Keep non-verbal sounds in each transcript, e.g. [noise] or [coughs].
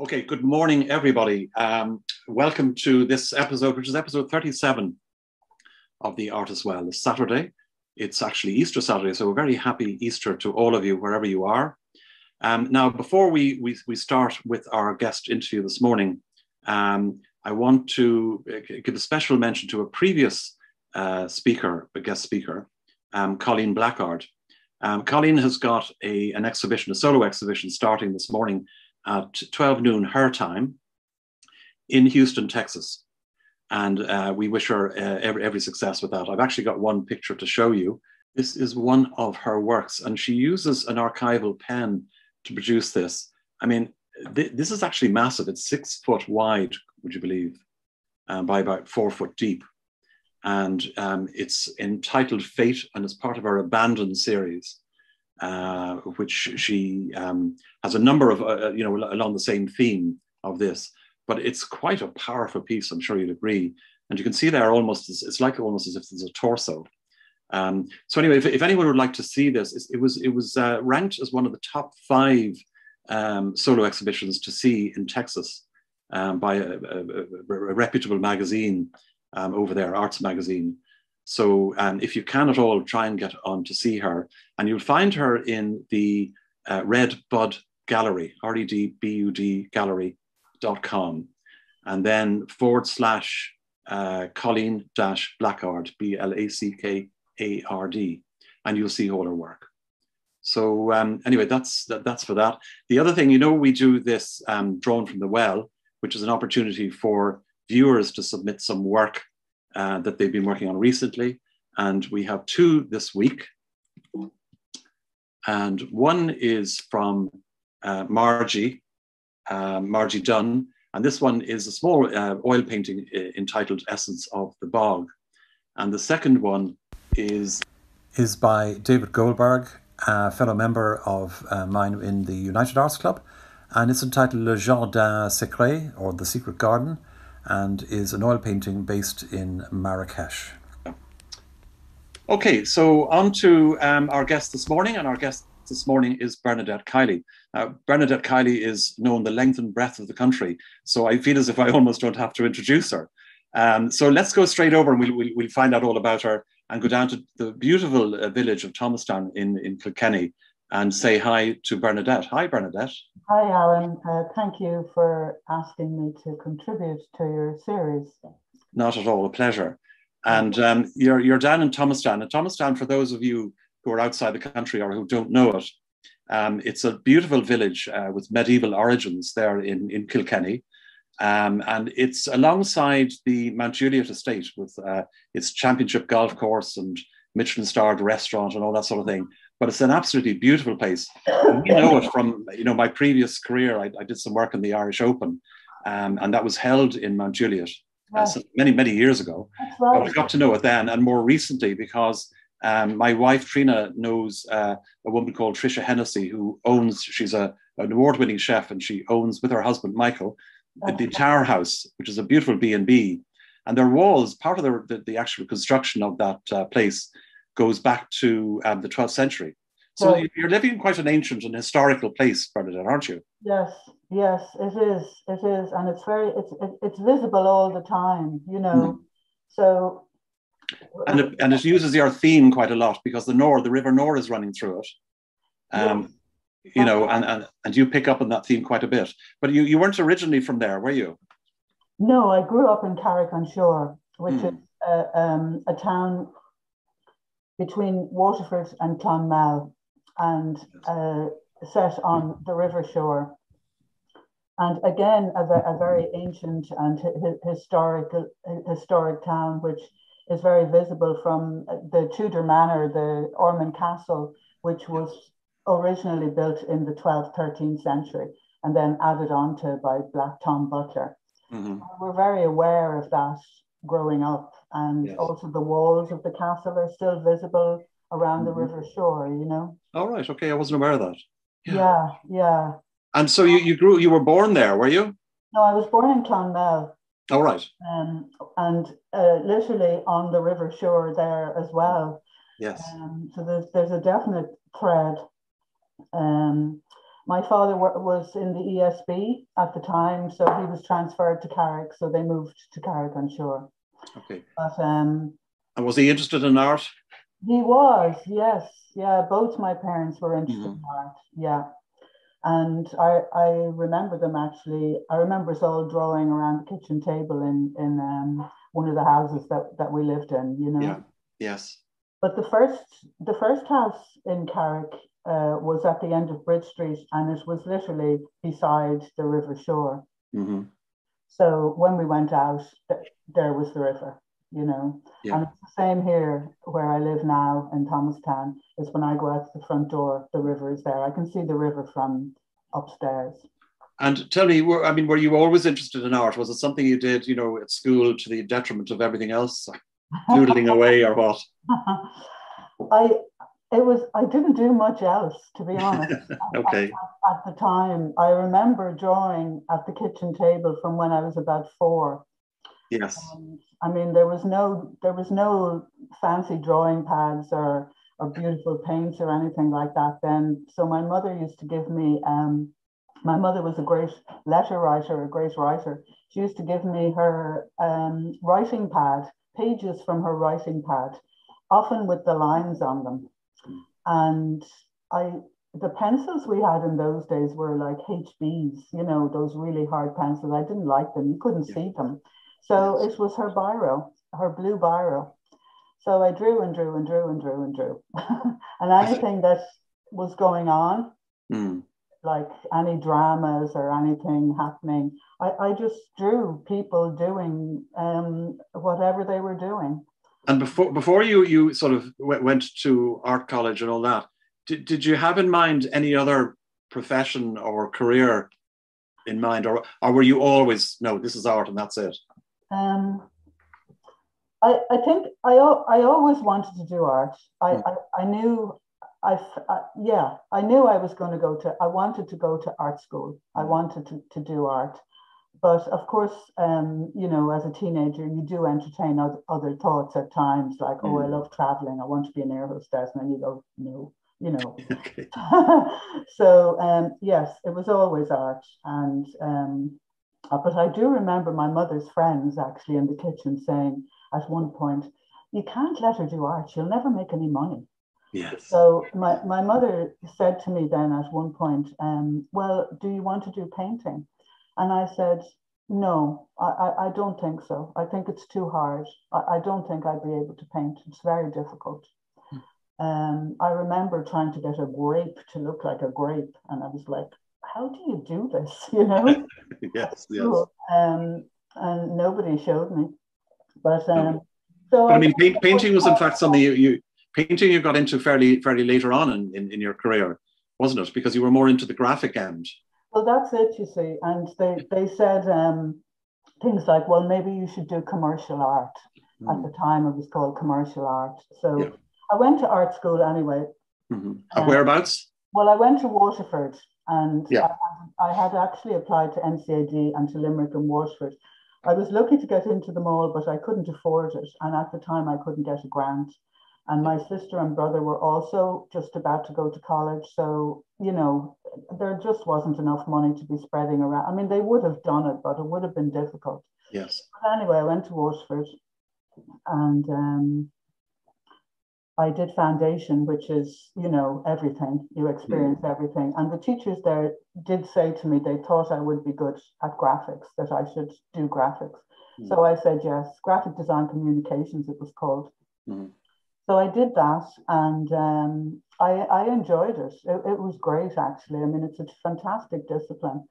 Okay, good morning, everybody. Um, welcome to this episode, which is episode 37 of the Artist Well. It's Saturday. It's actually Easter Saturday, so a very happy Easter to all of you, wherever you are. Um, now, before we, we, we, start with our guest interview this morning, um, I want to uh, give a special mention to a previous uh, speaker, a guest speaker, um, Colleen Blackard. Um, Colleen has got a, an exhibition, a solo exhibition starting this morning at 12 noon her time in Houston, Texas. And uh, we wish her uh, every, every success with that. I've actually got one picture to show you. This is one of her works, and she uses an archival pen to produce this. I mean, th- this is actually massive. It's six foot wide, would you believe, um, by about four foot deep. And um, it's entitled Fate and it's part of our Abandoned series uh, which she um, has a number of, uh, you know, along the same theme of this. But it's quite a powerful piece, I'm sure you'd agree. And you can see there almost, it's like almost as if there's a torso. Um, so anyway, if, if, anyone would like to see this, it was, it was uh, ranked as one of the top five um, solo exhibitions to see in Texas um, by a, a, a, reputable magazine um, over there, Arts Magazine. So um, if you can at all, try and get on to see her. And you'll find her in the uh, Red Bud Gallery, R-E-D-B-U-D gallery.com. And then forward slash uh, Colleen dash Blackard, B-L-A-C-K-A-R-D. And you'll see all her work. So um, anyway, that's that, that's for that. The other thing, you know, we do this um, drawn from the well, which is an opportunity for viewers to submit some work uh, that they've been working on recently. And we have two this week. And one is from uh, Margie, uh, Margie Dunn. And this one is a small uh, oil painting uh, entitled Essence of the Bog. And the second one is is by David Goldberg, a fellow member of uh, mine in the United Arts Club. And it's entitled Le Jardin Secret, or The Secret Garden and is an oil painting based in Marrakesh. Okay, so on to um, our guest this morning, and our guest this morning is Bernadette Kiely. Uh, Bernadette Kiely is known the length and breadth of the country, so I feel as if I [laughs] almost don't have to introduce her. Um, so let's go straight over and we'll, we'll, we'll, find out all about her and go down to the beautiful uh, village of Thomastown in, in Kilkenny and say hi to Bernadette. Hi, Bernadette. Hi, Alan. Uh, thank you for asking me to contribute to your series. Not at all, a pleasure. And um, you're, you're down in Thomastown. And Thomastown, for those of you who are outside the country or who don't know it, um, it's a beautiful village uh, with medieval origins there in, in Kilkenny. Um, and it's alongside the Mount Juliet estate with uh, its championship golf course and Michelin starred restaurant and all that sort of thing but it's an absolutely beautiful place. And we know it from you know my previous career. I, I did some work in the Irish Open, um, and that was held in Mount Juliet uh, many many years ago. Right. But I got to know it then, and more recently because um, my wife Trina knows uh, a woman called Trisha Hennessy who owns. She's a an award-winning chef, and she owns with her husband Michael the, the Tower House, which is a beautiful B and B. And their walls, part of the, the, the actual construction of that uh, place goes back to um, the 12th century. So well, you're living in quite an ancient and historical place, Bernadette, aren't you? Yes, yes, it is. It is, and it's very it's it, it's visible all the time. You know, mm. so. And it, and it uses your theme quite a lot because the Nore, the River Nore, is running through it. Um, yes. You know, and, and and you pick up on that theme quite a bit. But you you weren't originally from there, were you? No, I grew up in Carrick on Suir, which mm. is a, um, a town between Waterford and Clonmel and uh, set on the river Suir. And again, a, a very ancient and historic, historic town, which is very visible from the Tudor Manor, the Ormond Castle, which was originally built in the 12th, 13th century and then added on to by Black Tom Butler. Mm-hmm. We're very aware of that growing up and yes. also the walls of the castle are still visible around mm-hmm. the river Suir you know? All right okay i wasn't aware of that. Yeah. Yeah, yeah. and so you, you grew you were born there were you? No i was born in clonmel all right. Um, and uh, literally on the river Suir there as well. Yes. Um, so there's there's a definite thread um, my father was in the ESB at the time, so he was transferred to Carrick, so they moved to Carrick on Suir. Okay. But um, and was he interested in art? He was, yes, yeah. Both my parents were interested mm-hmm. in art, yeah. And I, I remember them actually. I remember us all drawing around the kitchen table in in um, one of the houses that that we lived in. You know. Yeah. Yes. But the first the first house in Carrick uh, was at the end of Bridge Street, and it was literally beside the river Suir. Mm-hmm. So when we went out, th- there was the river, you know. Yeah. And it's the same here where I live now in Thomastown. Is when I go out the front door, the river is there. I can see the river from upstairs. And tell me, were, I mean, were you always interested in art? Was it something you did, you know, at school to the detriment of everything else, doodling [laughs] away, or what? I it was I didn't do much else to be honest. [laughs] okay. At, at, the time, I remember drawing at the kitchen table from when I was about four. Yes. And, I mean, there was no there was no fancy drawing pads or or beautiful paints or anything like that then. So my mother used to give me. Um, my mother was a great letter writer, a great writer. She used to give me her um, writing pad, pages from her writing pad, often with the lines on them and I the pencils we had in those days were like HBs, you know, those really hard pencils. I didn't like them. You couldn't yeah. see them. So yes. it was her biro, her blue biro. So I drew and drew and drew and drew and drew. [laughs] and anything that was going on, mm. like any dramas or anything happening, I, I just drew people doing um, whatever they were doing. And before before you you sort of went to art college and all that, did, did you have in mind any other profession or career in mind, or or were you always no, this is art and that's it? Um, I I think I I always wanted to do art. I hmm. I, I knew I, I, yeah I knew I was going to go to I wanted to go to art school. I hmm. wanted to, to do art but of course, um, you know, as a teenager, you do entertain other, other thoughts at times, like, mm. "Oh, I mm. love traveling. I want to be an air hostess," and then you go, "No," you know. [laughs] [laughs] so um, yes, it was always art, and um, uh, but I do remember my mother's friends actually in the kitchen saying at one point, "You can't let her do art. She'll never make any money." Yes. So my, my mother said to me then at one point, um, "Well, do you want to do painting?" And I said, no, I, I don't think so. I think it's too hard. I, I don't think I'd be able to paint. It's very difficult. Hmm. Um, I remember trying to get a grape to look like a grape, and I was like, "How do you do this?" [laughs] You know? [laughs] yes, yes. Um, and nobody showed me. But um, so but, I mean, paint, painting was in fact something you, you painting you got into fairly fairly later on in, in, in your career, wasn't it? Because you were more into the graphic end. Well, that's it, you see. And they, they said um, things like, well, maybe you should do commercial art. Mm. At the time, it was called commercial art. So yeah. I went to art school anyway. Mm-hmm. Um, whereabouts? Well, I went to Waterford and yeah. I, I, had actually applied to NCAD and to Limerick and Waterford. I was lucky to get into them all, but I couldn't afford it. And at the time, I couldn't get a grant. And my sister and brother were also just about to go to college. So, you know, there just wasn't enough money to be spreading around. I mean, they would have done it, but it would have been difficult. Yes. But anyway, I went to Waterford and um, I did foundation, which is, you know, everything. You experience mm. everything. And the teachers there did say to me they thought I would be good at graphics, that I should do graphics. Mm. So I said yes, graphic design communications, it was called. Mm. So I did that and um, I, I enjoyed it. it. It was great, actually. I mean, it's a fantastic discipline.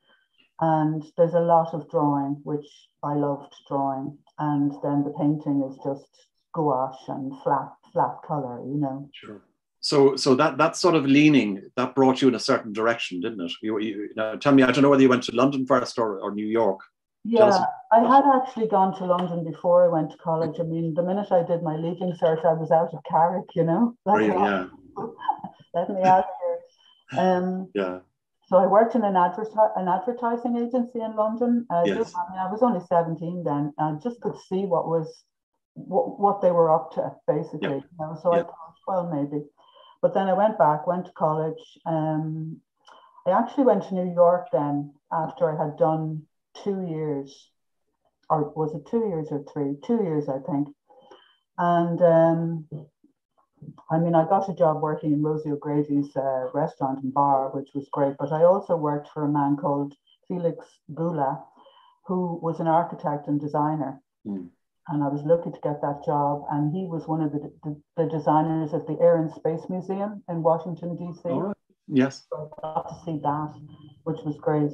And there's a lot of drawing, which I loved drawing. And then the painting is just gouache and flat, flat color, you know. Sure. So, so that that sort of leaning that brought you in a certain direction, didn't it? You, you, now, tell me, I don't know whether you went to London first or, or New York. Yeah, I had actually gone to London before I went to college. I mean, the minute I did my leaving cert, I was out of Carrick, you know. [laughs] Really, yeah. Let me out of here. Um, yeah. So I worked in an, adver- an advertising agency in London. Uh, yes. just, I, mean, I was only 17 then. I just could see what was what, what they were up to, basically. Yeah. You know? So yeah. I thought, well, maybe. But then I went back, went to college. Um, I actually went to New York then after I had done two years, or was it two years or three? Two years, I think. And um, I mean, I got a job working in Rosie O'Grady's uh, restaurant and bar, which was great. But I also worked for a man called Felix Gula, who was an architect and designer. Mm. And I was lucky to get that job. And he was one of the, the, the designers of the Air and Space Museum in Washington, D.C. Right. Yes. So I got to see that, which was great.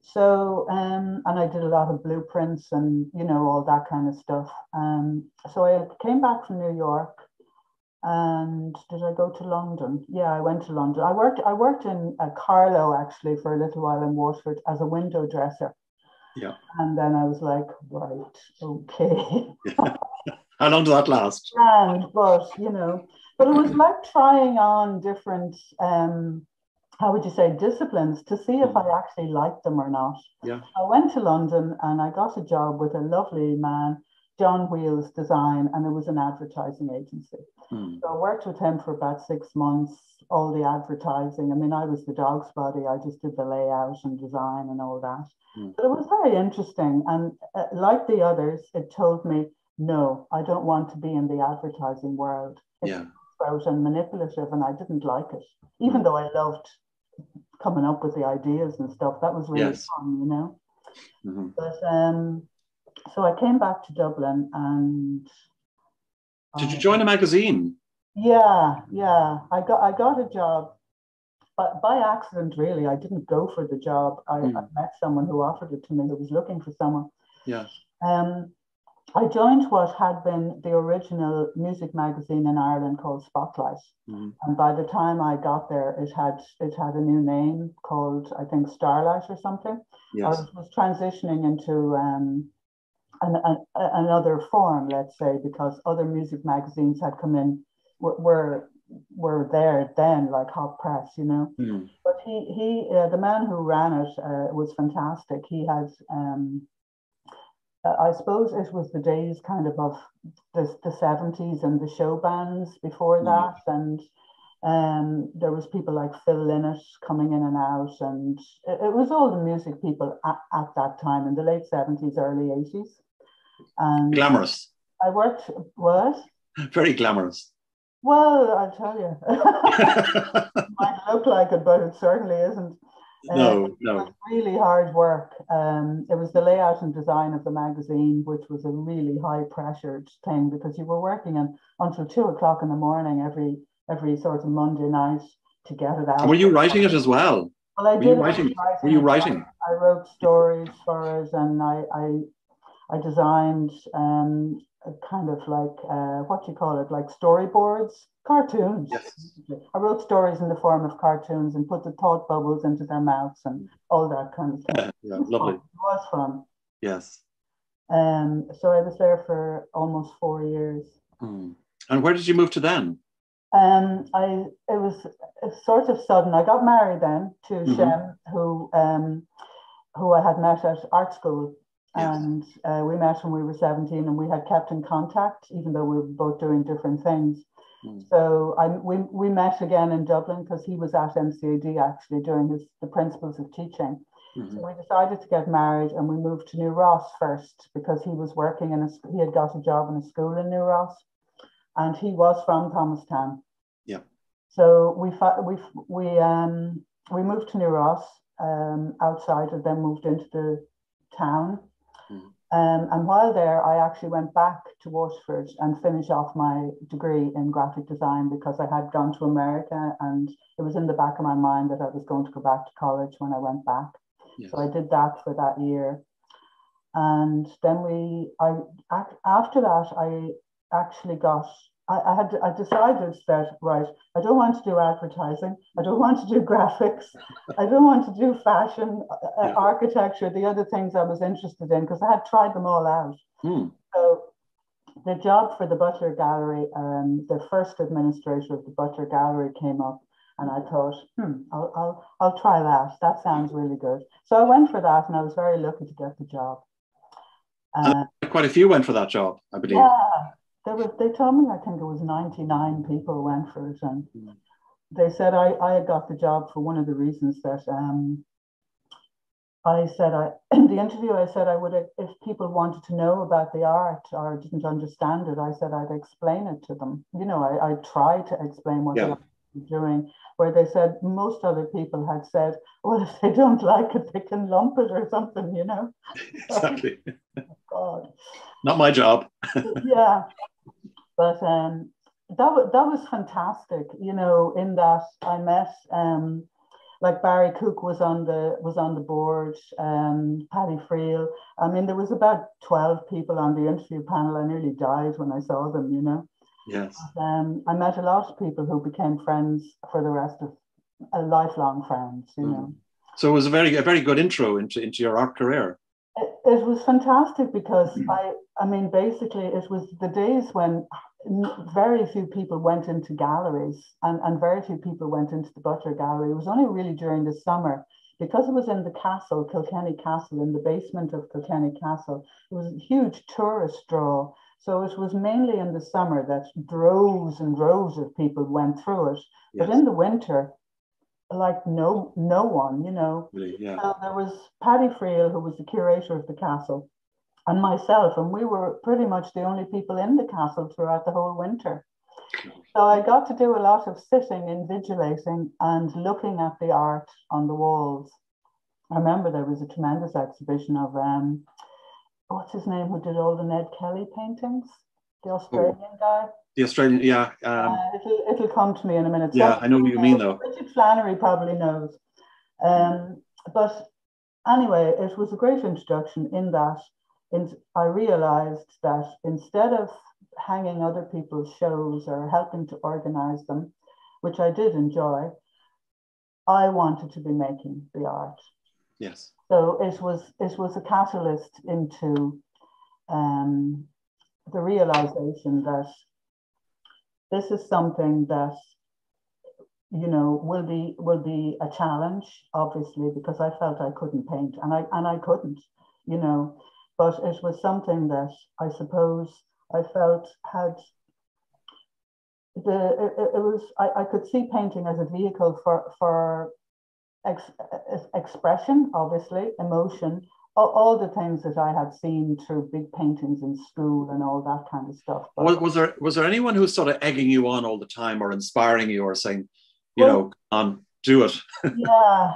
So, um, and I did a lot of blueprints and, you know, all that kind of stuff. Um, so I came back from New York and did I go to London? Yeah, I went to London. I worked, I worked in uh, Carlow actually for a little while in Waterford as a window dresser. Yeah. And then I was like, right, okay. [laughs] How long did that last? And, but, you know, but it was like trying on different um, how would you say disciplines to see if I mm. actually liked them or not. Yeah. I went to London and I got a job with a lovely man, John Wheels Design, and it was an advertising agency. Mm. So I worked with him for about six months, all the advertising. I mean, I was the dog's body. I just did the layout and design and all that. Mm. But it was very interesting. And uh, like the others, it told me, no, I don't want to be in the advertising world. It's yeah. and manipulative, and I didn't like it, even mm. though I loved coming up with the ideas and stuff. That was really yes. fun, you know. Mm-hmm. But um, so I came back to Dublin and. Did you join a magazine? Yeah, yeah. I got I got a job, but by accident, really. I didn't go for the job. I, mm. I met someone who offered it to me who was looking for someone. Yeah. Um, I joined what had been the original music magazine in Ireland called Spotlight. Mm-hmm. And by the time I got there, it had it had a new name called I think Starlight or something. Yes. it was transitioning into um, an, an, another form, let's say, because other music magazines had come in were were, were there then, like Hot Press, you know. Mm. But he he uh, the man who ran it uh, was fantastic. He had um, I suppose it was the days kind of of the, the 70s and the show bands before mm. that. And um, there was people like Phil Lynott coming in and out. And it, it was all the music people at, at, that time in the late 70s, early 80s. And glamorous. I worked, what? [laughs] Very glamorous. Well, I'll tell you. it [laughs] [laughs] might look like it, but it certainly isn't. No, no. It was really hard work. Um, it was the layout and design of the magazine, which was a really high pressured thing because you were working on, until two o'clock in the morning every every sort of Monday night to get it out. And were you writing it as well? Well, I were did. You writing, were you writing? I, I, wrote stories for us, and I I, I designed um, kind of like uh, what you call it, like storyboards, cartoons. Yes. I wrote stories in the form of cartoons and put the thought bubbles into their mouths and all that kind of stuff. yeah, lovely. It was fun. Yes. Um, so I was there for almost four years. Mm. And where did you move to then? Um, I it was sort of sudden. I got married then to mm-hmm. Shem, who um, who I had met at art school and uh, we met when we were 17 and we had kept in contact, even though we were both doing different things. Mm. So I, we, we met again in Dublin because he was at NCAD actually doing his, the principles of teaching. Mm-hmm. So we decided to get married and we moved to New Ross first because he was working in a, he had got a job in a school in New Ross and he was from Thomastown. Yeah. So we, we, we, um, we moved to New Ross um, outside and then moved into the town. Um, and while there, I actually went back to Waterford and finished off my degree in graphic design because I had gone to America and it was in the back of my mind that I was going to go back to college when I went back. Yes. So I did that for that year. And then we, I after that, I actually got I, I had I decided that right, I don't want to do advertising, I don't want to do graphics, I don't want to do fashion, uh, uh yeah. architecture, the other things I was interested in because I had tried them all out. Hmm. So the job for the Butler Gallery, um, the first administrator of the Butler Gallery came up, and I thought, hmm, I'll, I'll, I'll try that. That sounds really good. So I went for that, and I was very lucky to get the job. Uh, quite a few went for that job, I believe. Yeah, there was, they told me I think it was 99 people went for it. And they said I, I got the job for one of the reasons that um, I said I [clears throat] in the interview I said I would if people wanted to know about the art or didn't understand it I said I'd explain it to them you know I, I try to explain what yeah. they're doing where they said most other people had said well if they don't like it they can lump it or something you know [laughs] [laughs] exactly oh, God not my job [laughs] yeah but um that was that was fantastic you know in that I met um like Barry Cooke was on the was on the board, um, Paddy Friel. I mean, there was about twelve people on the interview panel. I nearly died when I saw them. You know. Yes. Um, I met a lot of people who became friends for the rest of a lifelong friends. You mm. know. So it was a very a very good intro into into your art career. It, it was fantastic because mm. I I mean basically it was the days when very few people went into galleries and, and very few people went into the Butler Gallery. It was only really during the summer because it was in the castle, Kilkenny Castle, in the basement of Kilkenny Castle. It was a huge tourist draw. So it was mainly in the summer that droves and droves of people went through it. Yes. But in the winter, like no no one, you know. Really, yeah. So there was Paddy Friel, who was the curator of the castle and myself, and we were pretty much the only people in the castle throughout the whole winter. So I got to do a lot of sitting, invigilating, and looking at the art on the walls. I remember there was a tremendous exhibition of um, what's his name who did all the Ned Kelly paintings, the Australian oh, guy. The Australian, yeah. Um, uh, it'll, it'll come to me in a minute. Yeah, I know what you mean though. Richard Flannery probably knows. Um, but anyway, it was a great introduction in that in, I realized that instead of hanging other people's shows or helping to organize them, which I did enjoy, I wanted to be making the art. Yes. So it was it was a catalyst into um, the realization that this is something that you know will be will be a challenge, obviously, because I felt I couldn't paint and I and I couldn't, you know. But it was something that I suppose I felt had the it, it was I, I could see painting as a vehicle for for ex, expression, obviously, emotion, all, all, the things that I had seen through big paintings in school and all that kind of stuff. But, was, was there was there anyone who was sort of egging you on all the time or inspiring you or saying, you well, know, on do it? [laughs] yeah,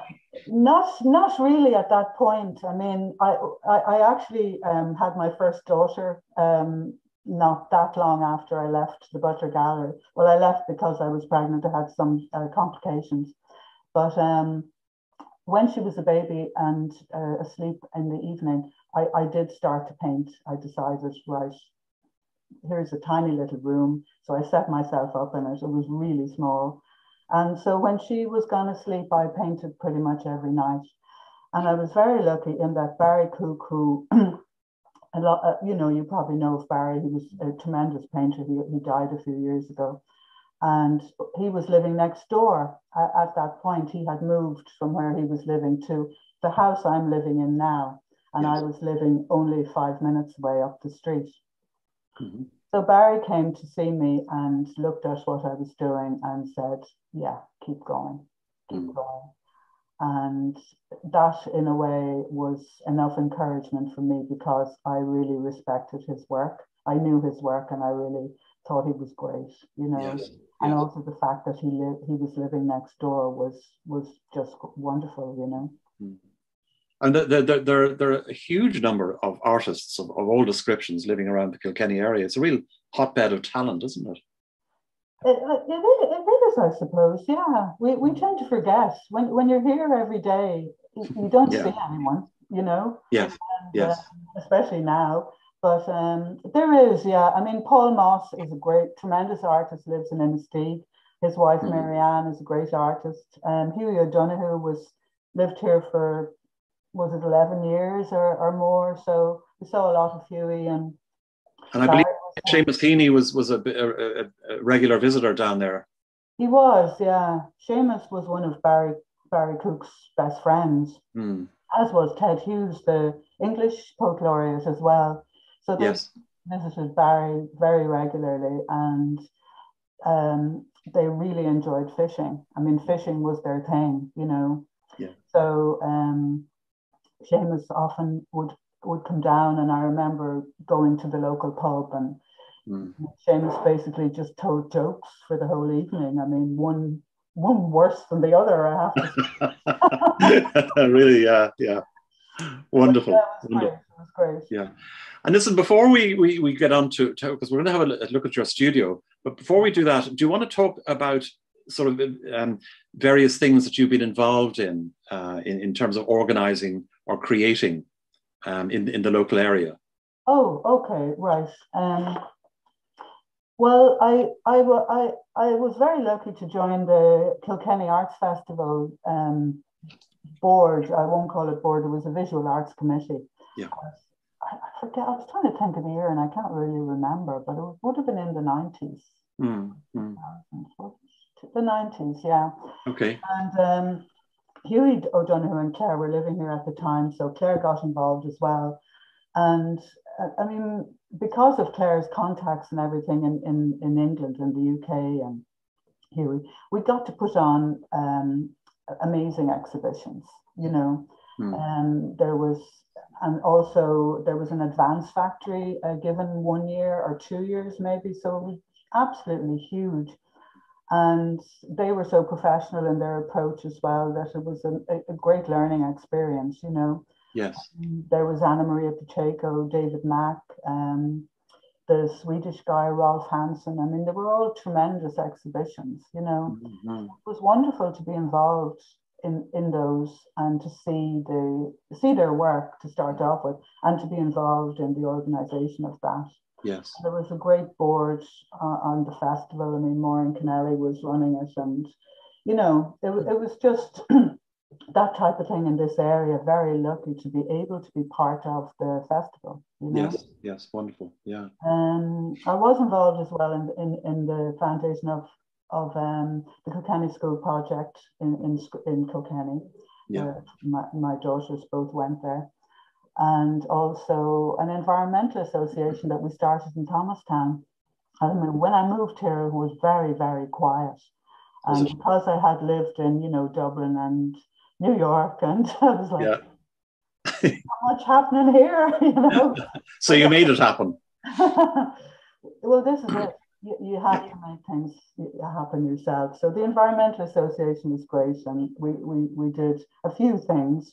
not not really at that point. I mean, I I, I actually um, had my first daughter um, not that long after I left the Butler Gallery. Well, I left because I was pregnant. I had some uh, complications, but um, when she was a baby and uh, asleep in the evening, I, I did start to paint. I decided, right, here's a tiny little room. So I set myself up in it. It was really small. And so when she was going to sleep, I painted pretty much every night. And I was very lucky in that Barry who [clears throat] a lot, uh, you know, you probably know of Barry. He was a tremendous painter. He, he died a few years ago. And he was living next door. At, at that point, he had moved from where he was living to the house I'm living in now. And yes. I was living only five minutes away up the street. Mm-hmm. So Barry came to see me and looked at what I was doing and said, Yeah, keep going, keep mm. going. And that, in a way, was enough encouragement for me because I really respected his work. I knew his work and I really thought he was great, you know. Yes. And also the fact that he lived, he was living next door was was just wonderful, you know. Mm and there, there, there, there are a huge number of artists of, of all descriptions living around the Kilkenny area. It's a real hotbed of talent, isn't it? It, it, it is, I suppose. Yeah, we, we tend to forget when when you're here every day, you don't yeah. see anyone. You know. Yes. And, yes. Uh, especially now, but um, there is. Yeah, I mean, Paul Mosse is a great, tremendous artist. Lives in Inistioge. His wife mm. Marianne is a great artist. Um, Hughie O'Donoghue was lived here for was it 11 years or, or more. So we saw a lot of Hughie and. And I believe Seamus Heaney was was a, a, a, regular visitor down there. He was, yeah. Seamus was one of Barry Barry Cooke's best friends, mm. as was Ted Hughes, the English poet laureate as well. So they yes. visited Barry very regularly, and um, they really enjoyed fishing. I mean, fishing was their thing, you know. Yeah. So um, Seamus often would would come down, and I remember going to the local pub, and mm. Seamus basically just told jokes for the whole evening. I mean, one one worse than the other. I have to. [laughs] [laughs] really, yeah, yeah, wonderful. Yeah, it was great. great. Yeah, and listen, before we we, we get on to because we're going to have a, look at your studio, but before we do that, do you want to talk about sort of um, various things that you've been involved in, uh, in in terms of organizing or creating um, in in the local area? Oh, okay, right. Um, well, I, I, I, I was very lucky to join the Kilkenny Arts Festival um, board. I won't call it board, it was a visual arts committee. Yeah. I, I forget, I was trying to think of the year and I can't really remember, but it would have been in the 90s. Mm, mm. The 90s, yeah. Okay. And um, Hughie O'Donoghue and Claire were living here at the time, so Claire got involved as well. And uh, I mean, because of Claire's contacts and everything in, in, in England and the UK and here we, we got to put on um, amazing exhibitions, you know. Mm. Um, there was, and also there was an advance factory uh, given one year or two years maybe. So it was absolutely huge. And they were so professional in their approach as well that it was a, a great learning experience, you know. Yes. Um, there was Ana Maria Pacheco, David Mach, um, the Swedish guy, Rolf Hansen. I mean, they were all tremendous exhibitions, you know. Mm-hmm. It was wonderful to be involved in, in those and to see the see their work to start off with and to be involved in the organization of that. Yes. There was a great board uh, on the festival. I mean, Maureen Kennelly was running it and you know, it, it was just [clears throat] that type of thing in this area, very lucky to be able to be part of the festival. You know? Yes, yes, wonderful. Yeah. Um, I was involved as well in, in, in the foundation of of um, the Kilkenny School project in in, in Kilkenny. Yeah. My, my daughters both went there. And also an environmental association that we started in Thomastown. I mean, when I moved here, it was very, very quiet. And because I had lived in, you know, Dublin and New York, and [laughs] I was like, yeah. "How much happening here?" [laughs] you know. so you made it happen. [laughs] well, this is it. You, you have to make things happen yourself. So the Environmental Association was great, and we we we did a few things.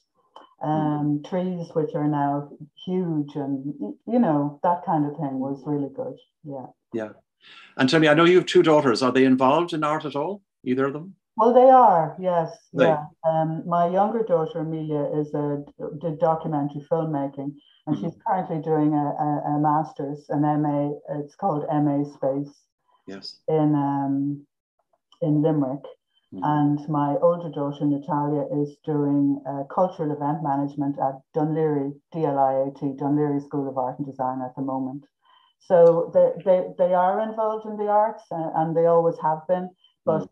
Um, trees which are now huge, and you know that kind of thing was really good. Yeah. Yeah. And tell me, I know you have two daughters. Are they involved in art at all? Either of them? Well, they are, yes, they, yeah. Um, my younger daughter Amelia is a did documentary filmmaking, and mm-hmm. she's currently doing a, a, a, master's, an MA. It's called MA Space. Yes. In um, in Limerick, mm-hmm. and my older daughter Natalia is doing uh, cultural event management at Laoghaire DLIAT, Laoghaire School of Art and Design at the moment. So they they, they are involved in the arts, uh, and they always have been, but. Mm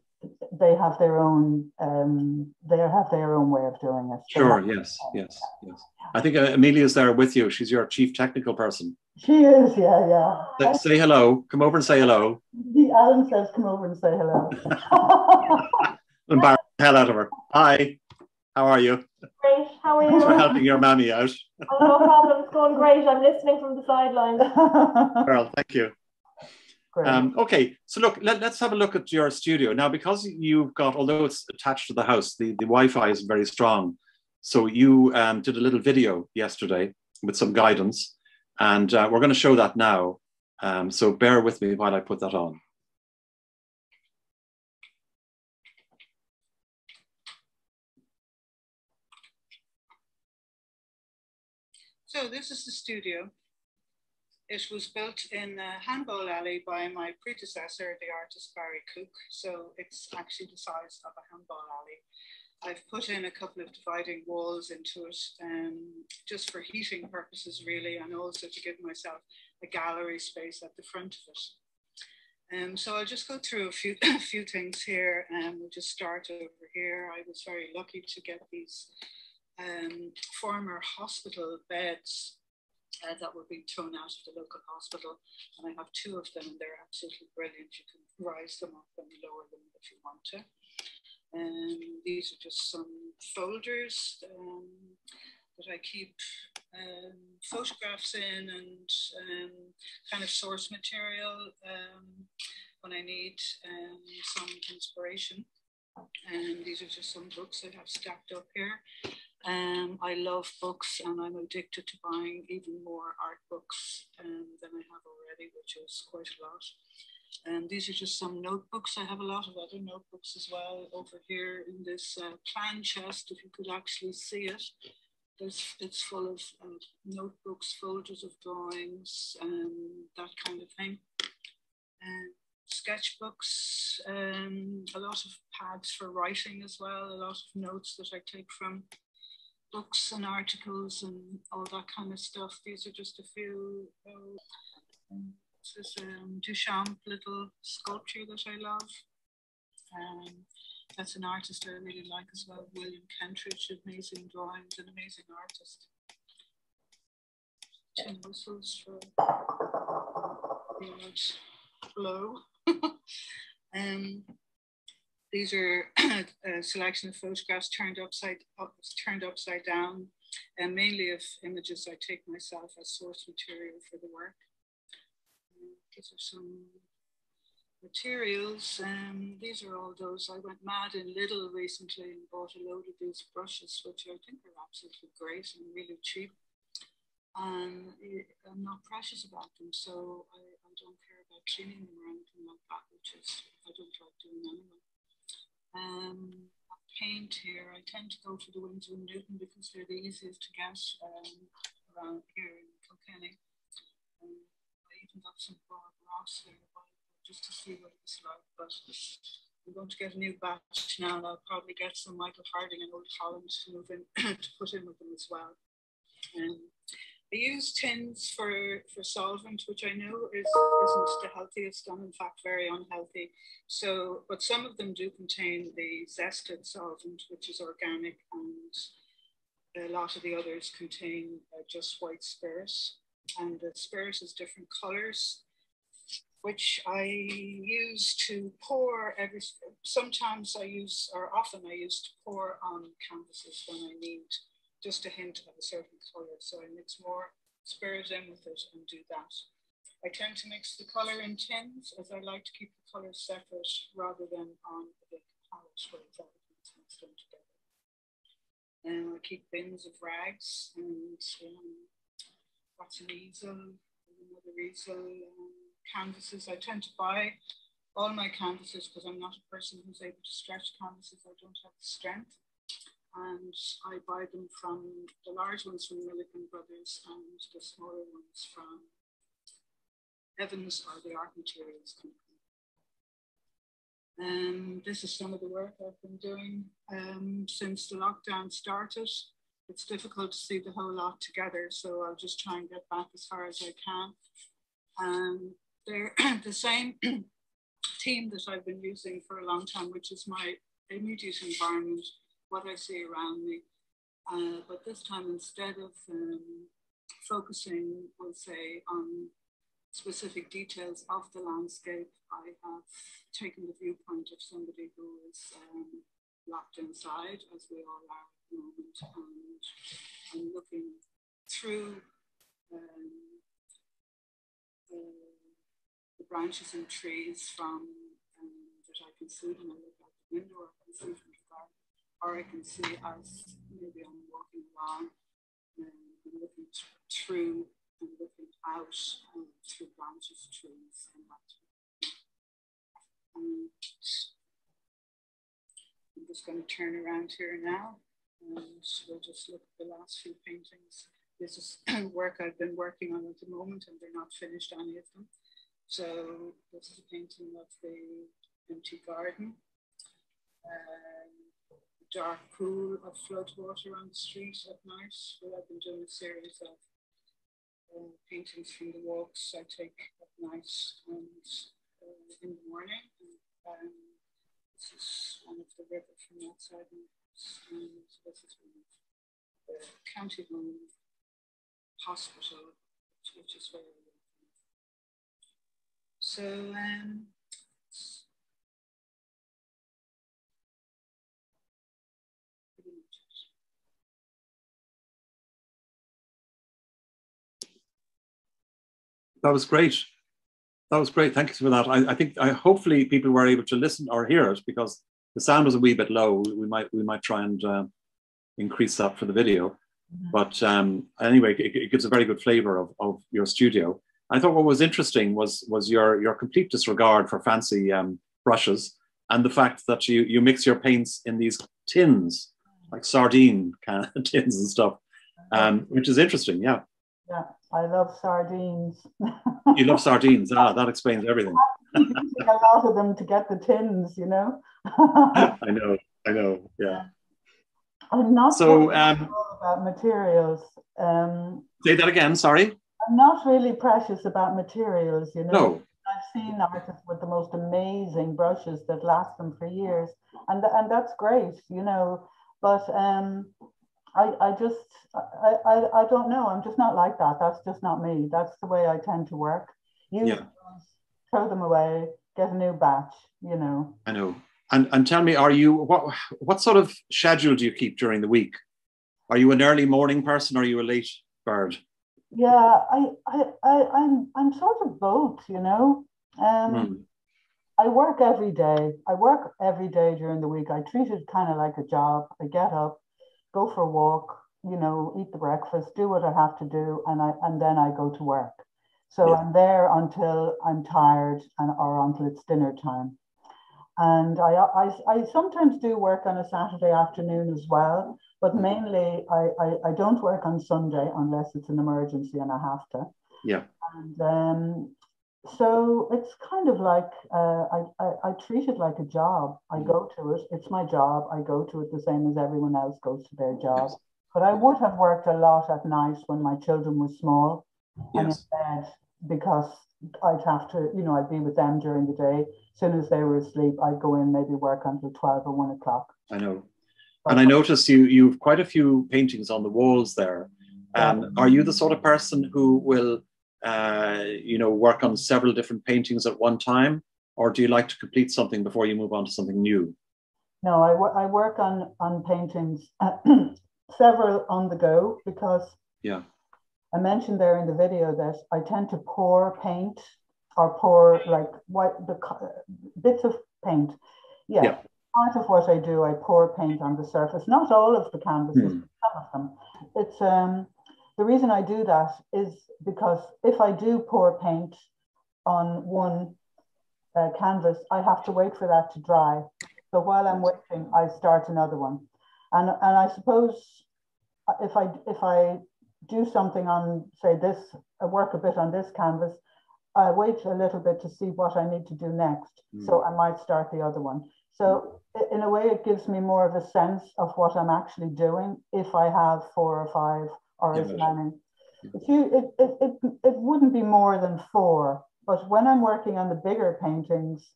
they have their own um, they have their own way of doing it. Sure. Yes. Yes. Yes. I think uh, Amelia's there with you. She's your chief technical person. She is. Yeah. Yeah. Say, say hello. Come over and say hello. The Alan says, "Come over and say hello." [laughs] Embarrass the hell out of her. Hi. How are you? Great. How are you? Thanks for helping your mammy out. oh, no problem. It's going great. I'm listening from the sidelines. Girl, thank you. Um, okay, so look, let, us have a look at your studio. Now, because you've got, although it's attached to the house, the, the Wi-Fi is very strong. So you um, did a little video yesterday with some guidance, and uh, we're going to show that now. Um, so bear with me while I put that on. So this is the studio. It was built in a Handball Alley by my predecessor, the artist Barry Cooke. So it's actually the size of a handball alley. I've put in a couple of dividing walls into it um, just for heating purposes, really, and also to give myself a gallery space at the front of it. Um, so I'll just go through a few, [coughs] a few things here and um, we'll just start over here. I was very lucky to get these um, former hospital beds uh, that were being thrown out of the local hospital. And I have two of them, and they're absolutely brilliant. You can rise them up and lower them if you want to. And um, these are just some folders um, that I keep um, photographs in and um, kind of source material um, when I need um, some inspiration. And these are just some books I have stacked up here. Um, I love books and I'm addicted to buying even more art books um, than I have already, which is quite a lot. And these are just some notebooks. I have a lot of other notebooks as well over here in this uh, plan chest, if you could actually see it. There's, it's full of uh, notebooks, folders of drawings, um, that kind of thing. And sketchbooks, um, a lot of pads for writing as well, a lot of notes that I take from books and articles and all that kind of stuff. These are just a few. Uh, this is um, Duchamp little sculpture that I love. Um, that's an artist I really like as well, William Kentridge, amazing drawings, an amazing artist. Tin whistles for blow. [laughs] um, these are [clears throat] a selection of photographs turned upside up, turned upside down, and mainly of images I take myself as source material for the work. these are some materials. Um, these are all those. I went mad in Lidl recently and bought a load of these brushes, which I think are absolutely great and really cheap. And I'm not precious about them, so I, I don't care about cleaning them or anything like that, which is I don't like doing anyway. Um, paint here, I tend to go for the Winsor and Newton because they're the easiest to get um, around here in Kilkenny. Um, I even got some Bob Ross there just to see what it's like. But I'm going to get a new batch now, and I'll probably get some Michael Harding and Old Holland to move in [clears throat] to put in with them as well. Um, I use tins for, for solvent, which I know is, isn't the healthiest and in fact very unhealthy. So, but some of them do contain the Zest-it solvent, which is organic, and a lot of the others contain uh, just white spirits. And the spirits is different colors, which I use to pour every, sometimes I use, or often I use to pour on canvases when I need just a hint of a certain color. So I mix more spirit in with it and do that. I tend to mix the color in tins as I like to keep the colors separate rather than on a big palette where everything's mixed in together. And I keep bins of rags and um, lots of easel, another easel, um, canvases. I tend to buy all my canvases because I'm not a person who's able to stretch canvases. I don't have the strength and I buy them from the large ones from Milligan Brothers and the smaller ones from Evans or the Art Materials Company. Um, this is some of the work I've been doing um, since the lockdown started. It's difficult to see the whole lot together, so I'll just try and get back as far as I can. Um, they're [clears throat] the same [clears throat] theme that I've been using for a long time, which is my immediate environment what I see around me. Uh, but this time, instead of um, focusing, we'll say, on specific details of the landscape, I have taken the viewpoint of somebody who is um, locked inside, as we all are at the moment, and I'm looking through um, the, the, branches and trees from um, that I can see when I look out the window, I can see from or I can see us, maybe I'm walking along and looking through and looking out um, through branches, trees, and that. And I'm just going to turn around here now and we'll just look at the last few paintings. This is [clears throat] work I've been working on at the moment and they're not finished, any of them. So this is a painting of the empty garden. Um, dark pool of flood water on the street at night. Well, I've been doing a series of uh, paintings from the walks I take at night and uh, in the morning. And, um, this is one of the river from outside and this is one of the county home hospital, which is where So, um, that was great. That was great. Thank you for that. I, I think I hopefully people were able to listen or hear it because the sound was a wee bit low. We might we might try and uh, increase that for the video. Mm-hmm. But um, anyway, it, it, gives a very good flavor of, of your studio. I thought what was interesting was was your your complete disregard for fancy um, brushes and the fact that you you mix your paints in these tins like sardine kind of [laughs] tins and stuff, um, which is interesting. Yeah. Yeah, I love sardines. you love sardines. Ah, that explains [laughs] everything. a lot of them to get the tins, you know. [laughs] I know. I know. Yeah. I'm not so um, about materials. Um, say that again. Sorry. I'm not really precious about materials. You know. No. I've seen artists with the most amazing brushes that last them for years, and and that's great, you know. But um, I, I just, I, I, I don't know. I'm just not like that. That's just not me. That's the way I tend to work. You yeah. throw them away, get a new batch, you know. I know. And, and tell me, are you, what, what sort of schedule do you keep during the week? Are you an early morning person or are you a late bird? Yeah, I, I, I, I'm, I'm sort of both, you know. Um, mm. I work every day. I work every day during the week. I treat it kind of like a job. I get up, go for a walk, you know, eat the breakfast, do what I have to do, and I and then I go to work. So yeah. I'm there until I'm tired and or until it's dinner time. And I, I, I sometimes do work on a Saturday afternoon as well, but mm-hmm. mainly I, I, I don't work on Sunday unless it's an emergency and I have to. Yeah. And um, so it's kind of like uh, I, I, I, treat it like a job. I mm. go to it. It's my job. I go to it the same as everyone else goes to their job. Yes. But I would have worked a lot at night when my children were small yes. and in bed because I'd have to, you know, I'd be with them during the day. As soon as they were asleep, I'd go in maybe work until 12 or 1 o'clock. I know. And I noticed you you've quite a few paintings on the walls there. Um, are you the sort of person who will uh, you know, work on several different paintings at one time, or do you like to complete something before you move on to something new? No, I, I work on on paintings, [clears throat] several on the go because yeah, I mentioned there in the video that I tend to pour paint or pour like what the bits of paint. Yeah, yeah. Part of what I do, I pour paint on the surface. Not all of the canvases, hmm. some of them. It's um the reason I do that is because if I do pour paint on one uh, canvas, I have to wait for that to dry. So while I'm waiting, I start another one. And, and I suppose if I, if I do something on, say, this, I work a bit on this canvas, I wait a little bit to see what I need to do next. Mm. So I might start the other one. So in a way, it gives me more of a sense of what I'm actually doing if I have four or five or yeah, as many. If you, it, it, it, it wouldn't be more than four, but when I'm working on the bigger paintings,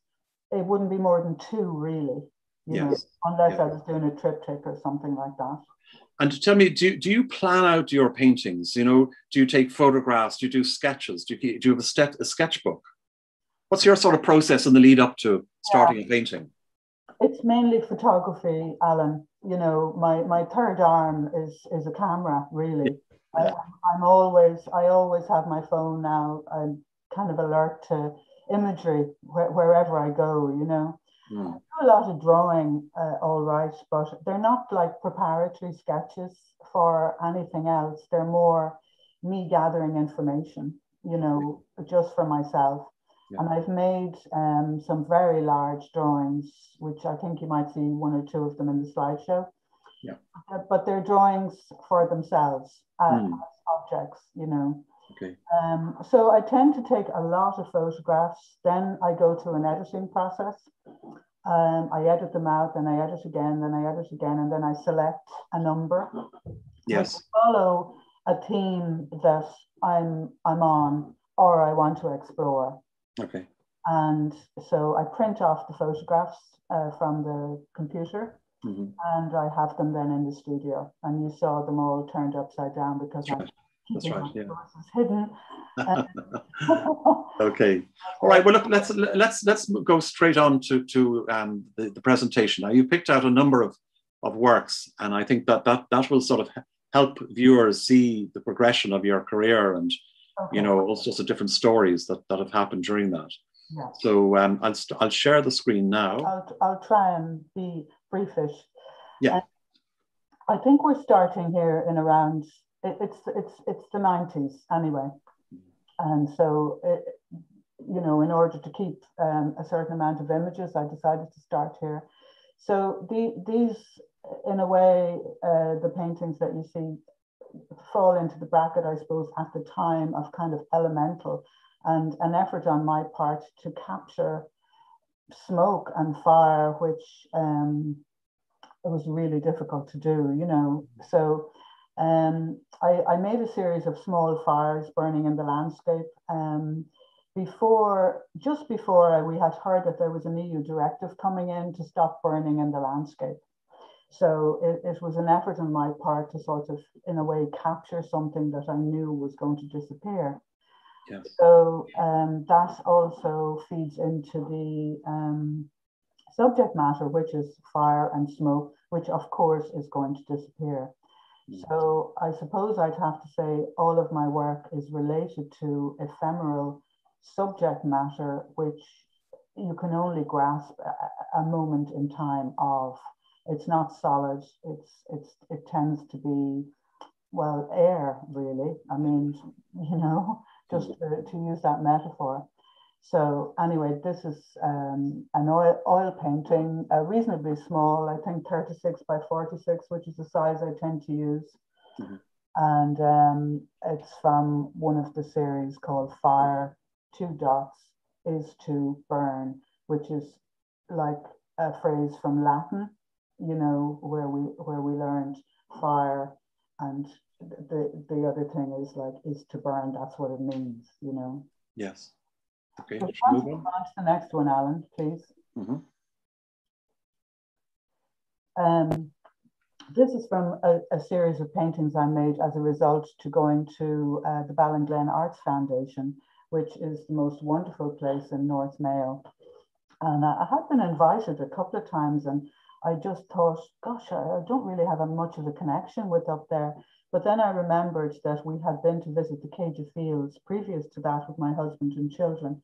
it wouldn't be more than two really, you yes. know, unless yeah. I was doing a triptych or something like that. And tell me, do, do you plan out your paintings? You know, do you take photographs? Do you do sketches? Do you, do you have a, st- a sketchbook? What's your sort of process in the lead up to starting yeah. a painting? It's mainly photography, Alan you know, my, my third arm is, is a camera, really. Yeah. I, am always, I always have my phone now. I'm kind of alert to imagery wh- wherever I go, you know. Mm. I do a lot of drawing, uh, all right, but they're not like preparatory sketches for anything else. They're more me gathering information, you know, just for myself. Yeah. And I've made um, some very large drawings, which I think you might see one or two of them in the slideshow. Yeah. Uh, but they're drawings for themselves uh, mm. as objects, you know. Okay. Um, so I tend to take a lot of photographs. Then I go through an editing process. Um, I edit them out, then I edit again, then I edit again, and then I select a number. Yes. follow a theme that I'm I'm on or I want to explore. Okay. And so I print off the photographs uh, from the computer mm-hmm. and I have them then in the studio. And you saw them all turned upside down because I'm That's right. Yeah. Hidden. [laughs] [laughs] okay. All right. Well, look. Let's let's let's go straight on to to um, the, the presentation. Now, you picked out a number of of works, and I think that that that will sort of help viewers see the progression of your career and okay. you know all sorts of different stories that that have happened during that. Yeah. So um, I'll I'll share the screen now. I'll I'll try and be briefish. Yeah. And I think we're starting here in around it, it's it's it's the 90s anyway and so it, you know in order to keep um, a certain amount of images i decided to start here so the, these in a way uh, the paintings that you see fall into the bracket i suppose at the time of kind of elemental and an effort on my part to capture smoke and fire which um, it was really difficult to do you know so um, I, I, made a series of small fires burning in the landscape. Um, before, just before we had heard that there was an EU directive coming in to stop burning in the landscape. So it, it was an effort on my part to sort of, in a way, capture something that I knew was going to disappear. Yes. So um, that also feeds into the um, subject matter, which is fire and smoke, which of course is going to disappear. So I suppose I'd have to say all of my work is related to ephemeral subject matter, which you can only grasp a, a moment in time of. It's not solid. It's it's it tends to be well air really. I mean, [laughs] you know, just to, to use that metaphor. So anyway, this is um, an oil, oil painting, uh, reasonably small, I think 36 by 46, which is the size I tend to use. Mm-hmm. And um, it's from one of the series called Fire, Two Dots is to Burn, which is like a phrase from Latin, you know, where we where we learned fire and the the other thing is like is to burn, that's what it means, you know. Yes. Okay, so move on. on. to the next one, Alan, please. Mm-hmm. Um, this is from a, a, series of paintings I made as a result to going to uh, the Ballinglen Arts Foundation, which is the most wonderful place in North Mayo. And I, I had been invited a couple of times, and I just thought, gosh, I, I don't really have a much of a connection with up there. But then I remembered that we had been to visit the Céide Fields previous to that with my husband and children.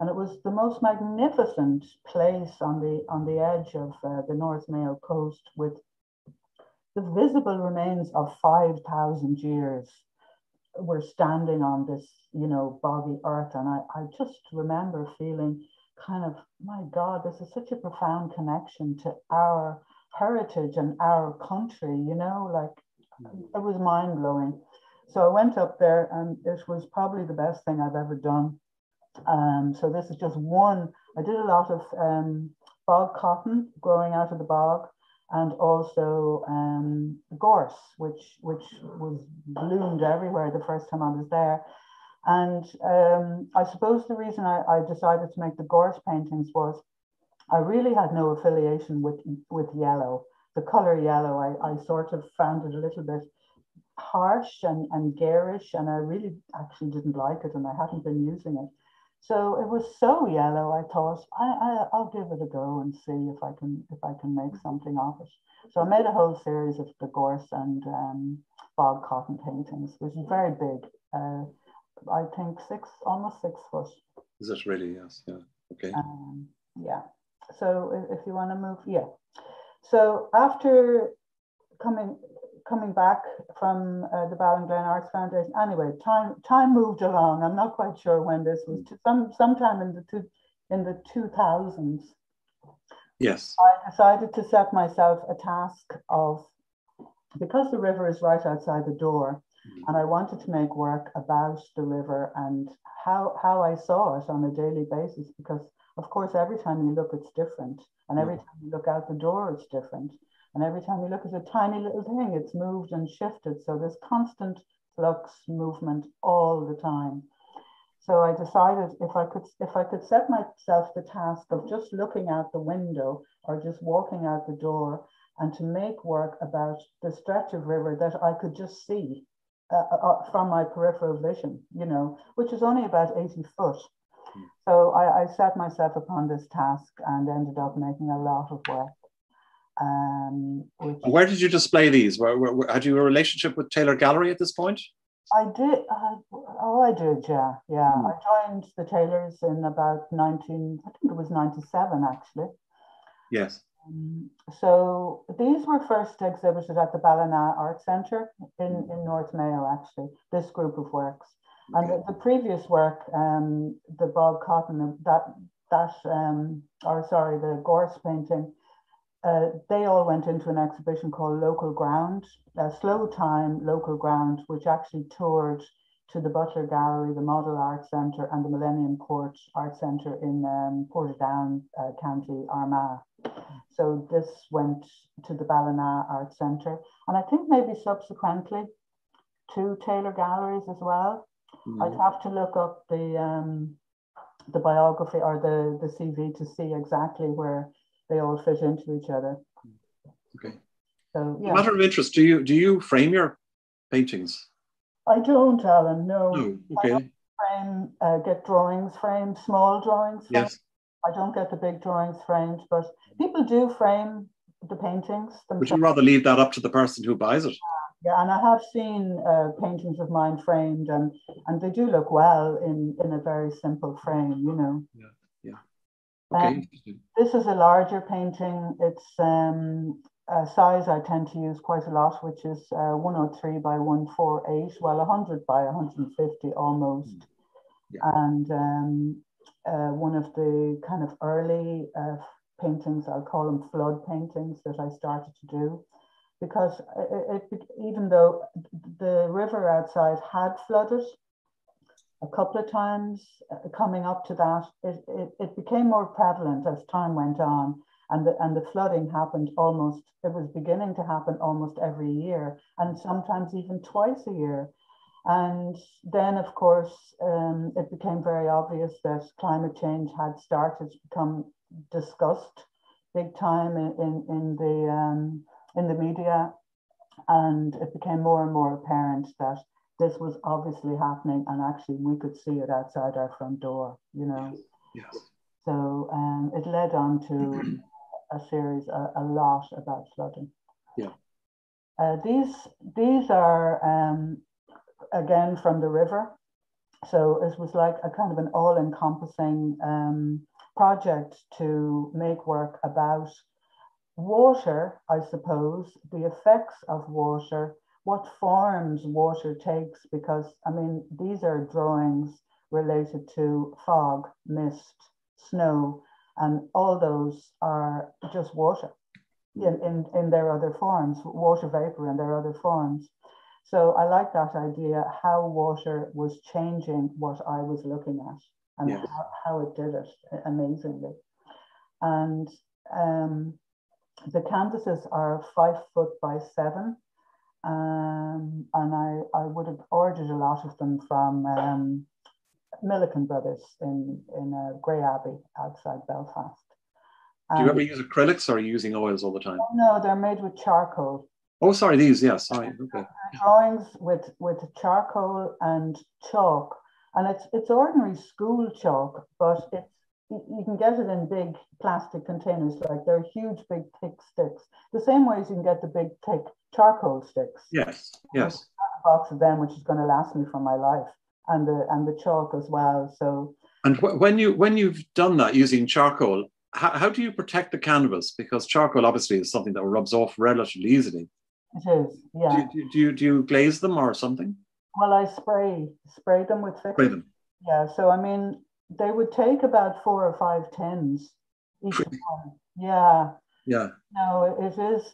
And it was the most magnificent place on the on the edge of uh, the North Mayo coast with the visible remains of 5,000 years were standing on this, you know, boggy earth. And I, I just remember feeling kind of, my God, this is such a profound connection to our heritage and our country, you know, like it was mind blowing. So I went up there, and it was probably the best thing I've ever done. Um, so this is just one. I did a lot of um, bog cotton growing out of the bog, and also um, gorse, which which was bloomed everywhere the first time I was there. And um, I suppose the reason I, I decided to make the gorse paintings was I really had no affiliation with with yellow the color yellow, I, I sort of found it a little bit harsh and, and garish, and I really actually didn't like it, and I hadn't been using it. So it was so yellow. I thought I, I I'll give it a go and see if I can if I can make something of it. So I made a whole series of the gorse and um, bog cotton paintings, which is very big. Uh, I think six, almost six foot. Is it really? Yes. Yeah. Okay. Um, yeah. So if, if you want to move, yeah. So after coming coming back from uh, the Ballinglen Arts Foundation, anyway, time time moved along. I'm not quite sure when this was. To some sometime in the two in the two thousands. Yes. I decided to set myself a task of because the river is right outside the door, mm-hmm. and I wanted to make work about the river and how how I saw it on a daily basis because of course, every time you look, it's different. And every time you look out the door, it's different. And every time you look at a tiny little thing, it's moved and shifted. So there's constant flux movement all the time. So I decided if I could if I could set myself the task of just looking out the window or just walking out the door and to make work about the stretch of river that I could just see uh, uh, from my peripheral vision, you know, which is only about 80 foot. So I, I, set myself upon this task and ended up making a lot of work. Um, where did you display these? Where, where, where, had you a relationship with Taylor Gallery at this point? I did. I, oh, I did. Yeah, yeah. Hmm. I joined the Taylors in about 19. I think it was 97, actually. Yes. Um, so these were first exhibited at the Ballina Art Centre in, in North Mayo, actually, this group of works. And the, the previous work, um, the Bog Cotton, that, that um, or sorry, the Gorse painting, uh, they all went into an exhibition called Local Ground, a slow time local ground, which actually toured to the Butler Gallery, the Model Art Centre, and the Millennium Court Art Centre in um, Portadown, uh, County Armagh. So this went to the Ballina Art Centre, and I think maybe subsequently to Taylor Galleries as well. Mm. I'd have to look up the um, the biography or the the CV to see exactly where they all fit into each other. Okay. So yeah. Matter of interest, do you do you frame your paintings? I don't, Alan. No. No. Okay. I frame, uh, get drawings framed, small drawings. Framed. Yes. I don't get the big drawings framed, but people do frame the paintings. Themselves. Would you rather leave that up to the person who buys it? Yeah, and I have seen uh, paintings of mine framed, and and they do look well in in a very simple frame, you know. Yeah, yeah. Okay. Um, this is a larger painting. It's um, a size I tend to use quite a lot, which is uh, 103 by 148, well, 100 by 150 almost. Hmm. Yeah. And um, uh, one of the kind of early uh, paintings, I'll call them flood paintings, that I started to do. Because it, it, even though the river outside had flooded a couple of times uh, coming up to that, it, it, it became more prevalent as time went on and the, and the flooding happened almost, it was beginning to happen almost every year, and sometimes even twice a year. And then, of course, um, it became very obvious that climate change had started to become discussed big time in, in, in the, um, in the media. And it became more and more apparent that this was obviously happening, and actually, we could see it outside our front door, you know. Yes. So um, it led on to [clears throat] a series a, a lot about flooding. Yeah. Uh, these these are um, again from the river, so it was like a kind of an all-encompassing um, project to make work about water, I suppose, the effects of water, what forms water takes, because I mean these are drawings related to fog, mist, snow, and all those are just water in, in, in their other forms, water vapor in their other forms. So I like that idea, how water was changing what I was looking at and yes. how, how, it did it amazingly. And um, the canvases are five foot by seven. Um, and I, I would have ordered a lot of them from um, Milliken Brothers in, in uh, Grey Abbey outside Belfast. Do you ever use acrylics or are you using oils all the time? Oh, no, they're made with charcoal. Oh, sorry, these, yes, sorry. Okay. Drawings with, with charcoal and chalk. And it's it's ordinary school chalk, but it's you can get it in big plastic containers, like they're huge, big, thick sticks. The same way as you can get the big, thick charcoal sticks. Yes, yes. A box of them, which is going to last me for my life and the and the chalk as well. So and wh- when you when you've done that using charcoal, how, how do you protect the canvas? Because charcoal obviously is something that rubs off relatively easily. It is, yeah. Do, do, do you do you glaze them or something? Well, I spray spray them with. Spray them. Yeah. So I mean, they would take about four or five tins each one. Yeah. Yeah. No, it is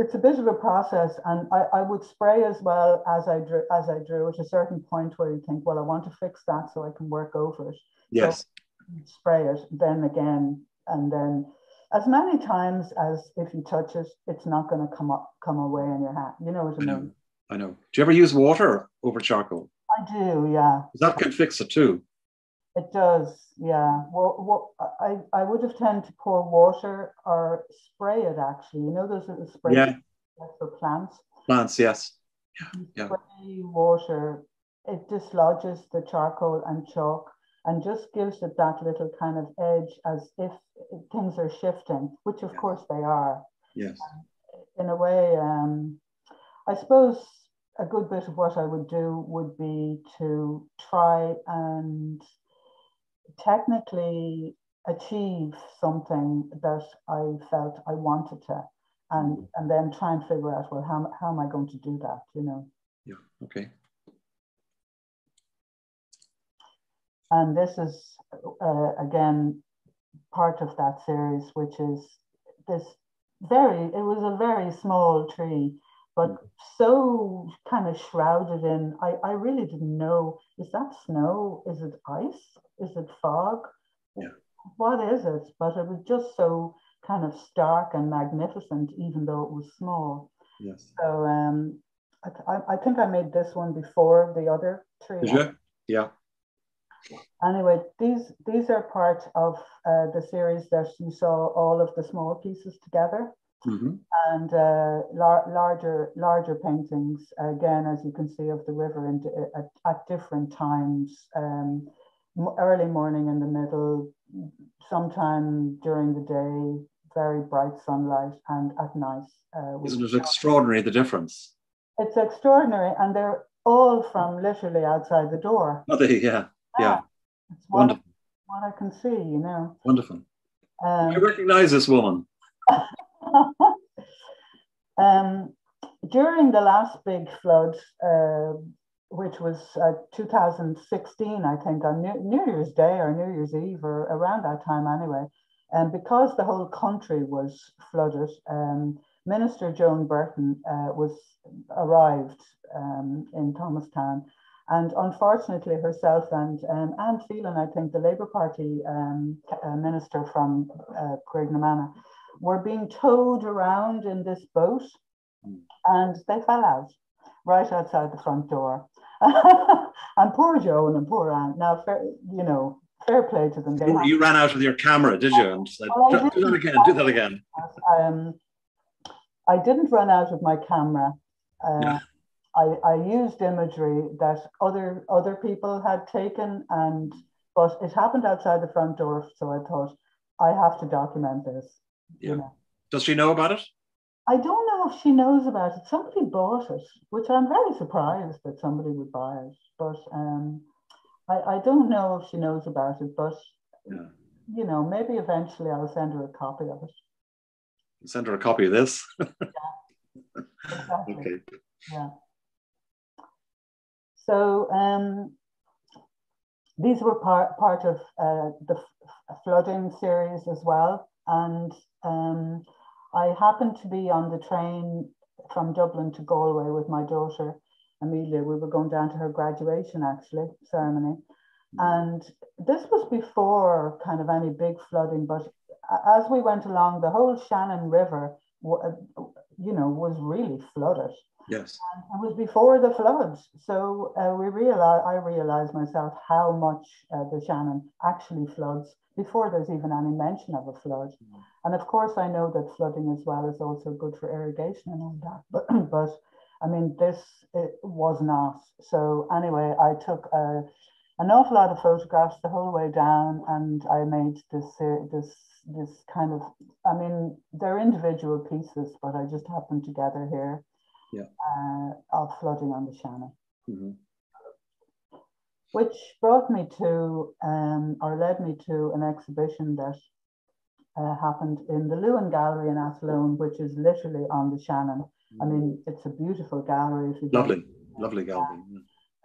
it's a bit of a process and I, I would spray as well as I drew as I drew at a certain point where you think, well, I want to fix that so I can work over it. Yes. So spray it, then again, and then as many times as if you touch it, it's not going to come up come away in your hand. You know what I, I mean? Know. I know. Do you ever use water over charcoal? I do, yeah. That could fix it too. It does, yeah. Well, well, I, I would have tended to pour water or spray it actually. You know, those little spray yeah. for plants. Plants, yes. Yeah. yeah. Spray water, it dislodges the charcoal and chalk and just gives it that little kind of edge as if things are shifting, which of course they are. Yes. In a way, um, I suppose a good bit of what I would do would be to try and technically achieve something that I felt I wanted to, and mm. and then try and figure out well how how am I going to do that? You know. Yeah. Okay. And this is uh, again part of that series, which is this very. It was a very small tree, but mm. so kind of shrouded in. I I really didn't know. Is that snow? Is it ice? Is it fog? Yeah what is it? But it was just so kind of stark and magnificent, even though it was small. Yes. So um, I, I, think I made this one before the other three. You? Yeah. Anyway, these these are part of uh, the series that you saw all of the small pieces together. Mm-hmm. And uh, lar- larger larger paintings again, as you can see, of the river in, at, at different times. Um, early morning in the middle, sometime during the day, very bright sunlight, and at night. Uh, Isn't it extraordinary the difference? It's extraordinary, and they're all from literally outside the door. Oh, they, yeah, yeah. It's what, Wonderful. what I can see, you know. Wonderful. Um, I recognize this woman. [laughs] [laughs] um, during the last big flood, uh, which was uh, 2016, I think, on New, Year's Day or New Year's Eve or around that time anyway. And because the whole country was flooded, um, Minister Joan Burton uh, was arrived um, in Thomastown. And unfortunately, herself and um, Anne Phelan, I think the Labour Party um, uh, minister from uh, Graiguenamanagh, were being towed around in this boat and they fell out right outside the front door. [laughs] and poor Joan and poor Anne. Now, fair, you know, fair play to them. They you, ran out with your camera, did you? And said, well, do, that again. Do that again. Um, I didn't run out of my camera. Uh, yeah. I, I used imagery that other other people had taken, and but it happened outside the front door, so I thought I have to document this. Yeah. You know? Does she know about it? I don't know if she knows about it. Somebody bought it, which I'm very surprised that somebody would buy it. But um, I, I don't know if she knows about it. But yeah. you know, maybe eventually I'll send her a copy of it. Send her a copy of this. yeah, [laughs] exactly. Okay. Yeah. So um, these were part part of uh, the flooding series as well, and um, I happened to be on the train from Dublin to Galway with my daughter, Amelia. We were going down to her graduation, actually, ceremony. Mm. And this was before kind of any big flooding, but as we went along, the whole Shannon River, uh, you know, was really flooded. Yes. It was before the floods. So uh, we realized, I realized myself how much uh, the Shannon actually floods before there's even any mention of a flood. Mm. And of course, I know that flooding as well is also good for irrigation and all that. But, [clears throat] but I mean, this it was not. So anyway, I took a, an awful lot of photographs the whole way down, and I made this this this kind of. I mean, they're individual pieces, but I just have them together here. Yeah. Uh, of flooding on the Shannon. Mm-hmm which brought me to um, or led me to an exhibition that uh, happened in the Luan Gallery in Athlone, which is literally on the Shannon. I mean, it's a beautiful gallery. If you lovely, lovely gallery.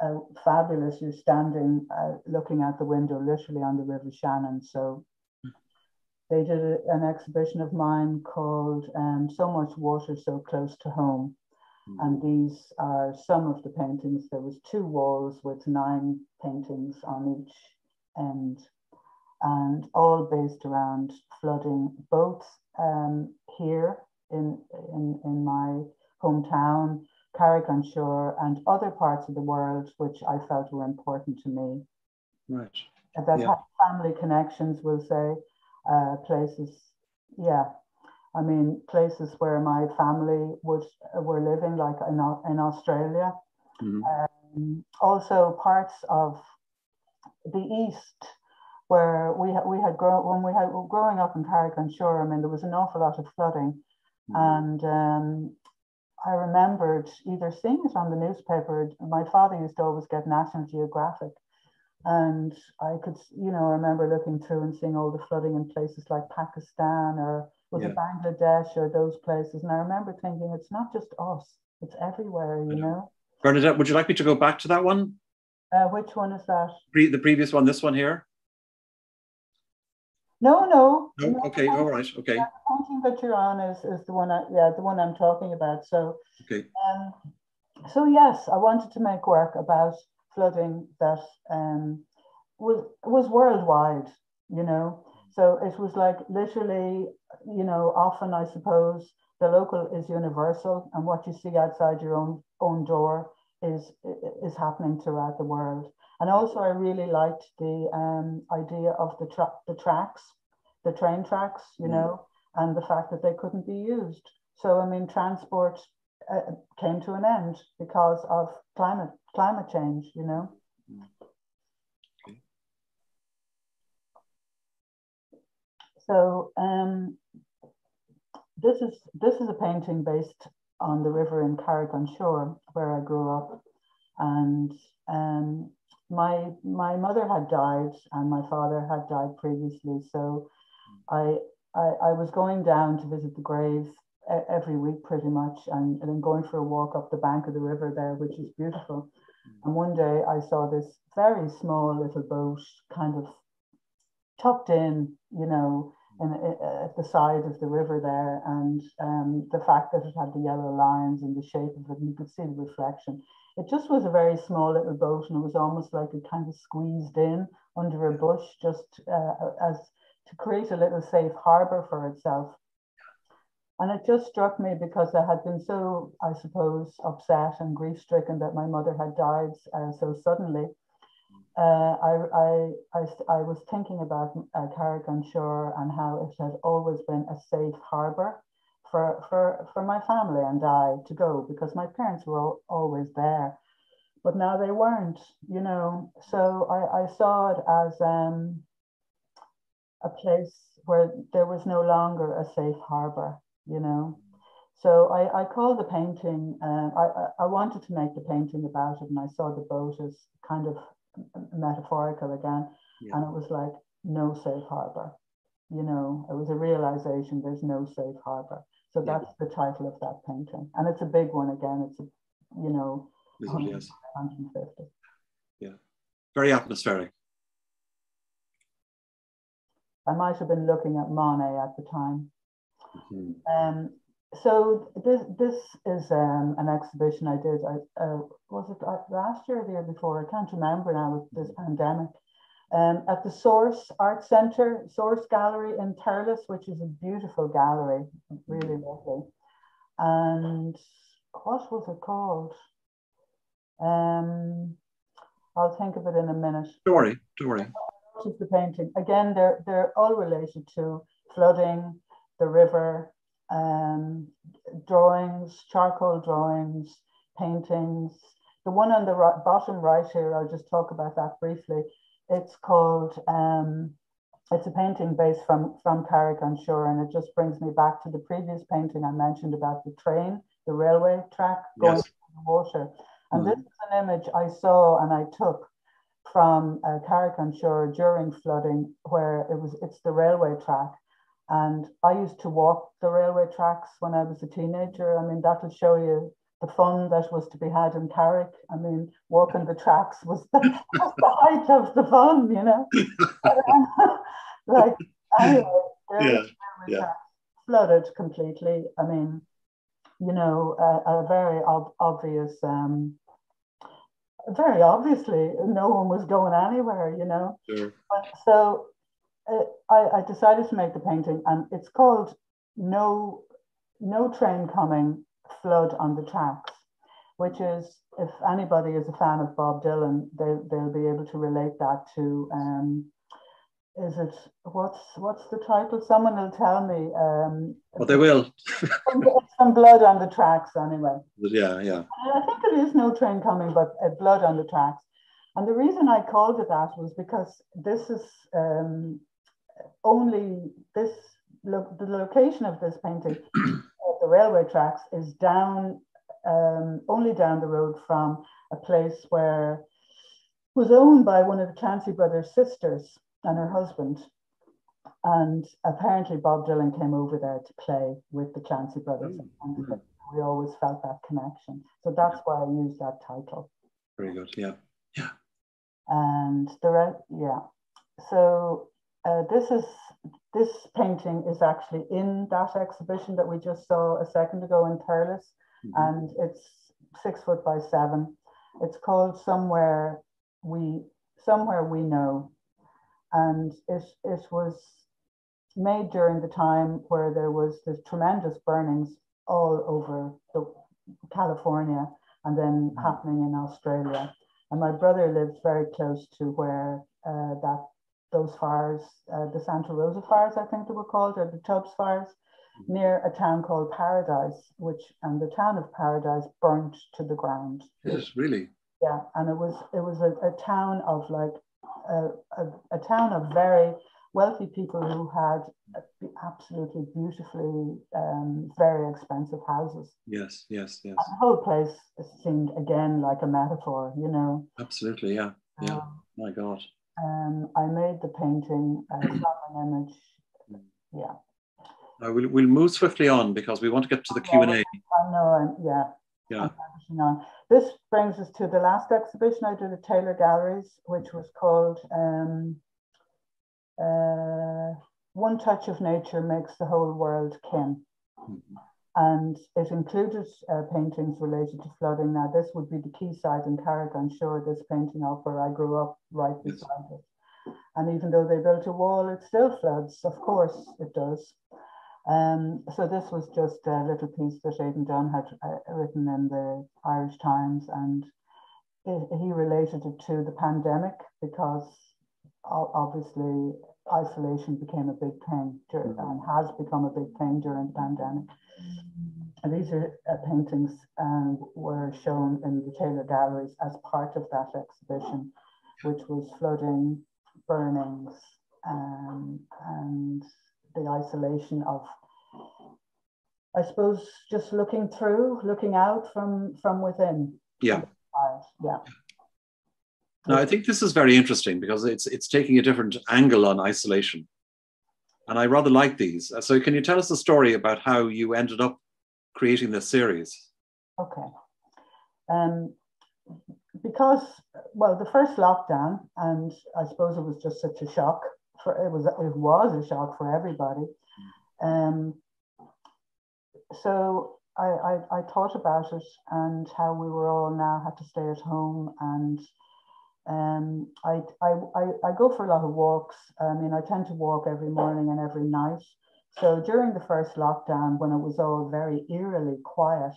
Uh, fabulous. You're standing uh, looking out the window, literally on the River Shannon. So they did a, an exhibition of mine called um, "So Much Water, So Close to Home." And these are some of the paintings. There was two walls with nine paintings on each end, and all based around flooding, both um, here in, in, in my hometown, Carrick-on-Suir, and other parts of the world, which I felt were important to me. Right. That yeah. family connections, we'll say, uh, places, yeah. I mean, places where my family would were living, like in, in Australia. Mm-hmm. Um, also, parts of the east where we ha- we had grown when we had growing up in Carrick-on-Suir. I mean, there was an awful lot of flooding, mm-hmm. and um, I remembered either seeing it on the newspaper. My father used to always get National Geographic, and I could, you know, remember looking through and seeing all the flooding in places like Pakistan or was yeah. Bangladesh or those places. And I remember thinking, it's not just us; it's everywhere, you know. Bernadette, would you like me to go back to that one? Uh, which one is that? Pre- the previous one, this one here. No, no. No. Okay. All right. Okay. The painting that you're on is, is the one. I, yeah, the one I'm talking about. So. Okay. Um, so yes, I wanted to make work about flooding that um, was was worldwide. You know, so it was like literally, you know, often I suppose the local is universal, and what you see outside your own own door is is happening throughout the world. And also, I really liked the um, idea of the tra- the tracks, the train tracks, you mm. know, and the fact that they couldn't be used. So, I mean, transport uh, came to an end because of climate climate change, you know. Mm. So um, this is this is a painting based on the river in Carrick-on-Suir, where I grew up, and um, my my mother had died and my father had died previously, so I I, I was going down to visit the grave every week pretty much and, and then going for a walk up the bank of the river there, which is beautiful. And one day I saw this very small little boat kind of tucked in, you know, in, at the side of the river there. And um, the fact that it had the yellow lines and the shape of it, and you could see the reflection. It just was a very small little boat, and it was almost like it kind of squeezed in under a bush, just uh, as to create a little safe harbor for itself. And it just struck me because I had been so, I suppose, upset and grief stricken that my mother had died uh, so suddenly. Uh, I, I, I, I, was thinking about uh, Carrick-on-Suir and how it had always been a safe harbour for, for, for my family and I to go because my parents were all, always there. But now they weren't, you know. So I, I saw it as um, a place where there was no longer a safe harbour, you know. So I, I called the painting, uh, I, I wanted to make the painting about it, and I saw the boat as kind of metaphorical again. Yeah. And it was like, no safe harbor. You know, it was a realization there's no safe harbor. So yeah. that's the title of that painting. And it's a big one again. It's a, you know, yes. 150. Yeah. Very atmospheric. I might have been looking at Monet at the time. Mm-hmm. Um, so this this is um, an exhibition I did. I uh, was it last year or the year before? I can't remember now with this pandemic. Um, at the Source Art Centre, Source Gallery in Thurles, which is a beautiful gallery, really lovely. And what was it called? Um, I'll think of it in a minute. Don't worry, don't worry. Is the painting? Again, they're they're all related to flooding, the river, um, drawings, charcoal drawings, paintings. The one on the right, bottom right here, I'll just talk about that briefly. It's called, um, it's a painting based from, from Carrick-on-Suir, and it just brings me back to the previous painting I mentioned about the train, the railway track going yes. the water. And mm. this is an image I saw and I took from uh, Carrick-on-Suir during flooding, where it was it's the railway track, and I used to walk the railway tracks when I was a teenager. I mean, that'll show you the fun that was to be had in Carrick. I mean, walking the tracks was the, [laughs] the height of the fun, you know. [laughs] like, anyway, yeah, yeah. flooded completely. I mean, you know, a, a very ob- obvious, um, very obviously, no one was going anywhere, you know. Sure. So uh, I, I, decided to make the painting, and it's called "No No Train Coming, Flood on the Tracks," which is if anybody is a fan of Bob Dylan, they, they'll be able to relate that to um, is it what's what's the title? Someone will tell me. Um, well, they will. some, some blood on the tracks, anyway. Yeah, yeah. I think it is no train coming, but uh, blood on the tracks. And the reason I called it that was because this is um, only this lo- the location of this painting, [clears throat] of the railway tracks, is down um, only down the road from a place where it was owned by one of the Clancy brothers' sisters and her husband. And apparently, Bob Dylan came over there to play with the Clancy brothers. And mm. we always felt that connection. So that's why I used that title. Very good. Yeah. Yeah. And the rest, yeah. So uh, this is this painting is actually in that exhibition that we just saw a second ago in Thurles, mm-hmm. and it's six foot by seven. It's called Somewhere We Somewhere We Know, and it, it was made during the time where there was this tremendous burnings all over the, California and then mm-hmm. happening in Australia. And my brother lives very close to where uh, that those fires, uh, the Santa Rosa fires, I think they were called, or the Tubbs fires, mm-hmm. near a town called Paradise, which and the town of Paradise burnt to the ground. Yes, really. Yeah, and it was it was a, a town of like a, a, a town of very wealthy people who had absolutely beautifully um, very expensive houses. Yes, yes, yes. And the whole place seemed again like a metaphor, you know. Absolutely, yeah, yeah. Um, My God. Um, I made the painting uh, from an image. Hmm. Yeah. Uh, we'll, we'll move swiftly on because we want to get to the Q and A. I know, yeah. Yeah. On. This brings us to the last exhibition I did at Taylor Galleries, which was called um, uh, One Touch of Nature Makes the Whole World Kin. Mm-hmm. And it included uh, paintings related to flooding. Now, this would be the quayside in Carrick-on-Suir, this painting of where I grew up right yes. beside it. And even though they built a wall, it still floods. Of course, it does. Um, so this was just a little piece that Aidan Dunne had uh, written in the Irish Times, and it, he related it to the pandemic because obviously isolation became a big thing during, mm-hmm. and has become a big thing during the pandemic. And these are uh, paintings and um, were shown in the Taylor Galleries as part of that exhibition, which was flooding, burnings, um, and the isolation of, I suppose, just looking through, looking out from from within. Yeah. Yeah. Now, I think this is very interesting because it's it's taking a different angle on isolation, and I rather like these. So, can you tell us a story about how you ended up creating this series? Okay. Um, because well, the first lockdown, and I suppose it was just such a shock for it was it was a shock for everybody. Um, so I, I, I thought about it and how we were all now had to stay at home and um, I, I, I, go for a lot of walks. I mean, I tend to walk every morning and every night. So during the first lockdown, when it was all very eerily quiet,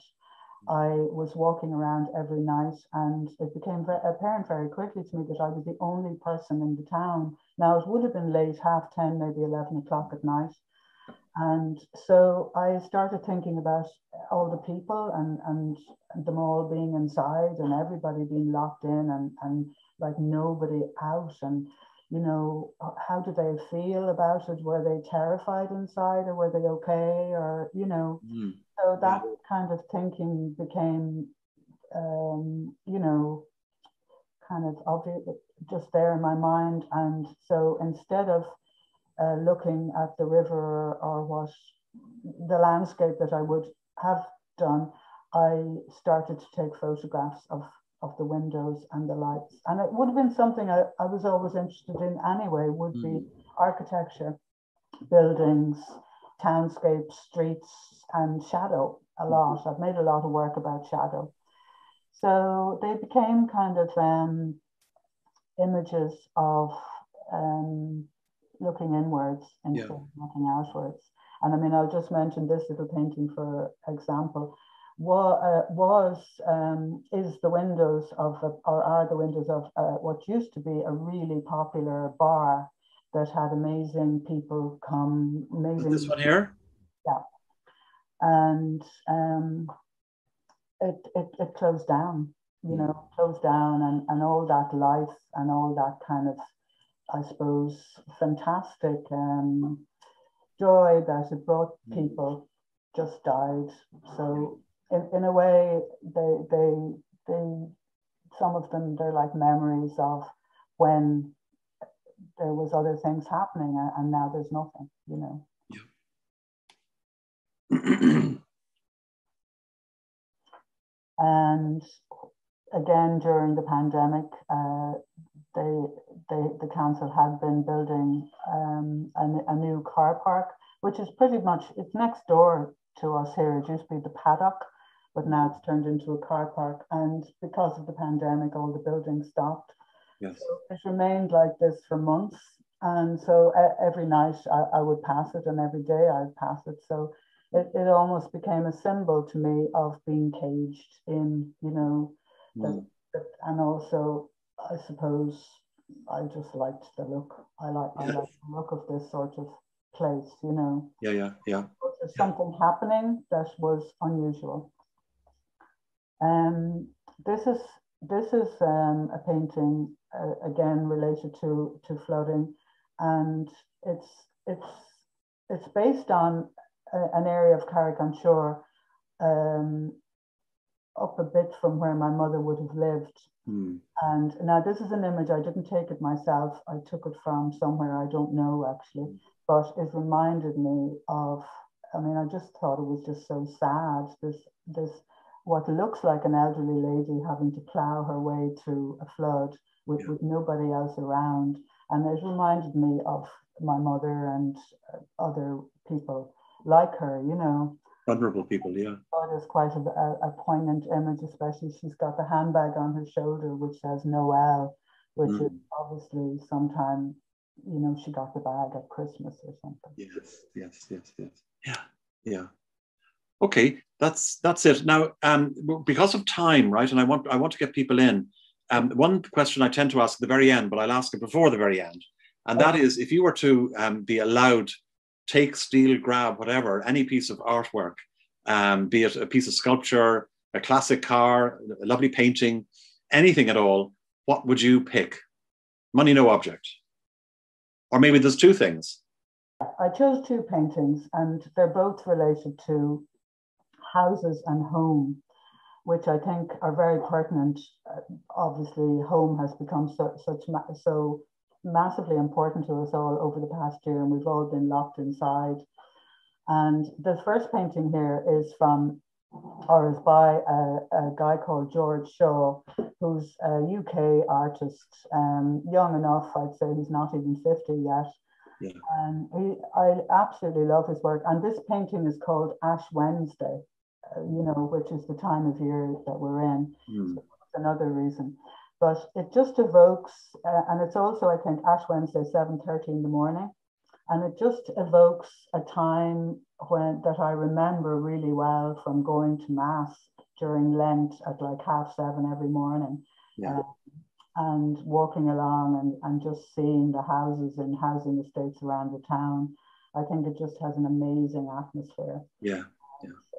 I was walking around every night, and it became apparent very quickly to me that I was the only person in the town. Now, it would have been late, half 10, maybe 11 o'clock at night. And so I started thinking about all the people and, and them all being inside and everybody being locked in and, and like nobody out. And, you know, how do they feel about it? Were they terrified inside or were they okay? Or, you know, mm. so that kind of thinking became, um, you know, kind of obvious, just there in my mind. And so instead of uh, looking at the river or what the landscape that I would have done, I started to take photographs of, of the windows and the lights. And it would have been something I, I was always interested in anyway, would mm. be architecture, buildings, townscapes, streets, and shadow a mm-hmm. lot. I've made a lot of work about shadow. So they became kind of um, images of um, looking inwards instead yeah. of looking outwards. And I mean, I'll just mention this little painting for example. What uh, was um, is the windows of or are the windows of uh, what used to be a really popular bar that had amazing people come, amazing. This one here? Yeah. And um, it, it, it closed down, you Mm. know, closed down and, and all that life and all that kind of, I suppose, fantastic um, joy that it brought Mm. people just died. So in, in a way, they, they, they, some of them, they're like memories of when there was other things happening and, now there's nothing, you know. Yeah. And again, during the pandemic, uh, they, they, the council had been building um, a, a, new car park, which is pretty much, it's next door to us here. It used to be the paddock, but now it's turned into a car park. And because of the pandemic, all the buildings stopped. Yes. So it remained like this for months. And so every night I, I would pass it and every day I'd pass it. So it, it almost became a symbol to me of being caged in, you know, Mm. that, and also I suppose I just liked the look. I like I like the look of this sort of place, you know. Yeah, yeah, yeah. There's Yeah. something happening that was unusual. Um, this is this is um, a painting uh, again related to to flooding, and it's it's it's based on a, an area of Carrick on Suir, um, up a bit from where my mother would have lived. Mm. And now this is an image, I didn't take it myself. I took it from somewhere I don't know actually, but it reminded me of, I mean, I just thought it was just so sad. This, this, what looks like an elderly lady having to plow her way through a flood with, with nobody else around. And it reminded me of my mother and uh, other people like her, you know Vulnerable people, yeah. is quite a, a, a poignant image, especially she's got the handbag on her shoulder which says Noel, which is Mm. obviously sometime, you know, she got the bag at Christmas or something. Yes, yes, yes, yes. Yeah, yeah. Okay, that's that's it. Now, um, because of time, right, and I want I want to get people in. Um, one question I tend to ask at the very end, but I'll ask it before the very end, and that is, if you were to um, be allowed, take, steal, grab, whatever, any piece of artwork, um, be it a piece of sculpture, a classic car, a lovely painting, anything at all, what would you pick? Money, no object, or maybe there's two things. I chose two paintings, and they're both related to houses and home, which I think are very pertinent. Uh, obviously, home has become so, such ma- so massively important to us all over the past year, and we've all been locked inside. And the first painting here is from, or is by a, a guy called George Shaw, who's a UK artist, um, young enough, I'd say he's not even 50 yet. Yeah. And he, I absolutely love his work. And this painting is called Ash Wednesday, you know, which is the time of year that we're in. Hmm. That's another reason. But it just evokes, uh, and it's also, I think, Ash Wednesday, 7.30 in the morning. And it just evokes a time when that I remember really well from going to Mass during Lent at like half seven every morning. Yeah. Uh, and walking along and, and just seeing the houses and housing estates around the town. I think it just has an amazing atmosphere. Yeah.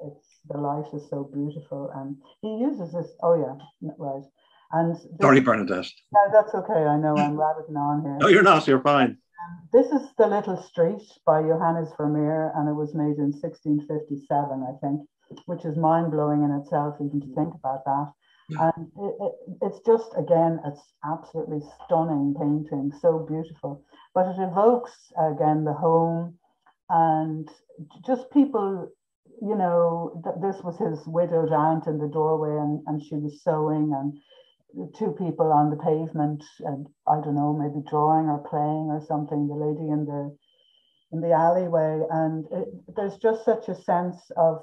It's the light is so beautiful, and he uses this. Oh yeah, right. And this, Sorry, Bernadette. no, that's okay. I know I'm rabbiting on here. No, you're not. You're fine. Um, this is the little street by Johannes Vermeer, and it was made in 1657, I think, which is mind blowing in itself, even to think about that. Yeah. And it, it, it's just, again, it's absolutely stunning painting, so beautiful. But it evokes, again, the home and just people, you know, th- this was his widowed aunt in the doorway, and, and she was sewing, and two people on the pavement and I don't know, maybe drawing or playing or something, the lady in the in the alleyway. And it, there's just such a sense of,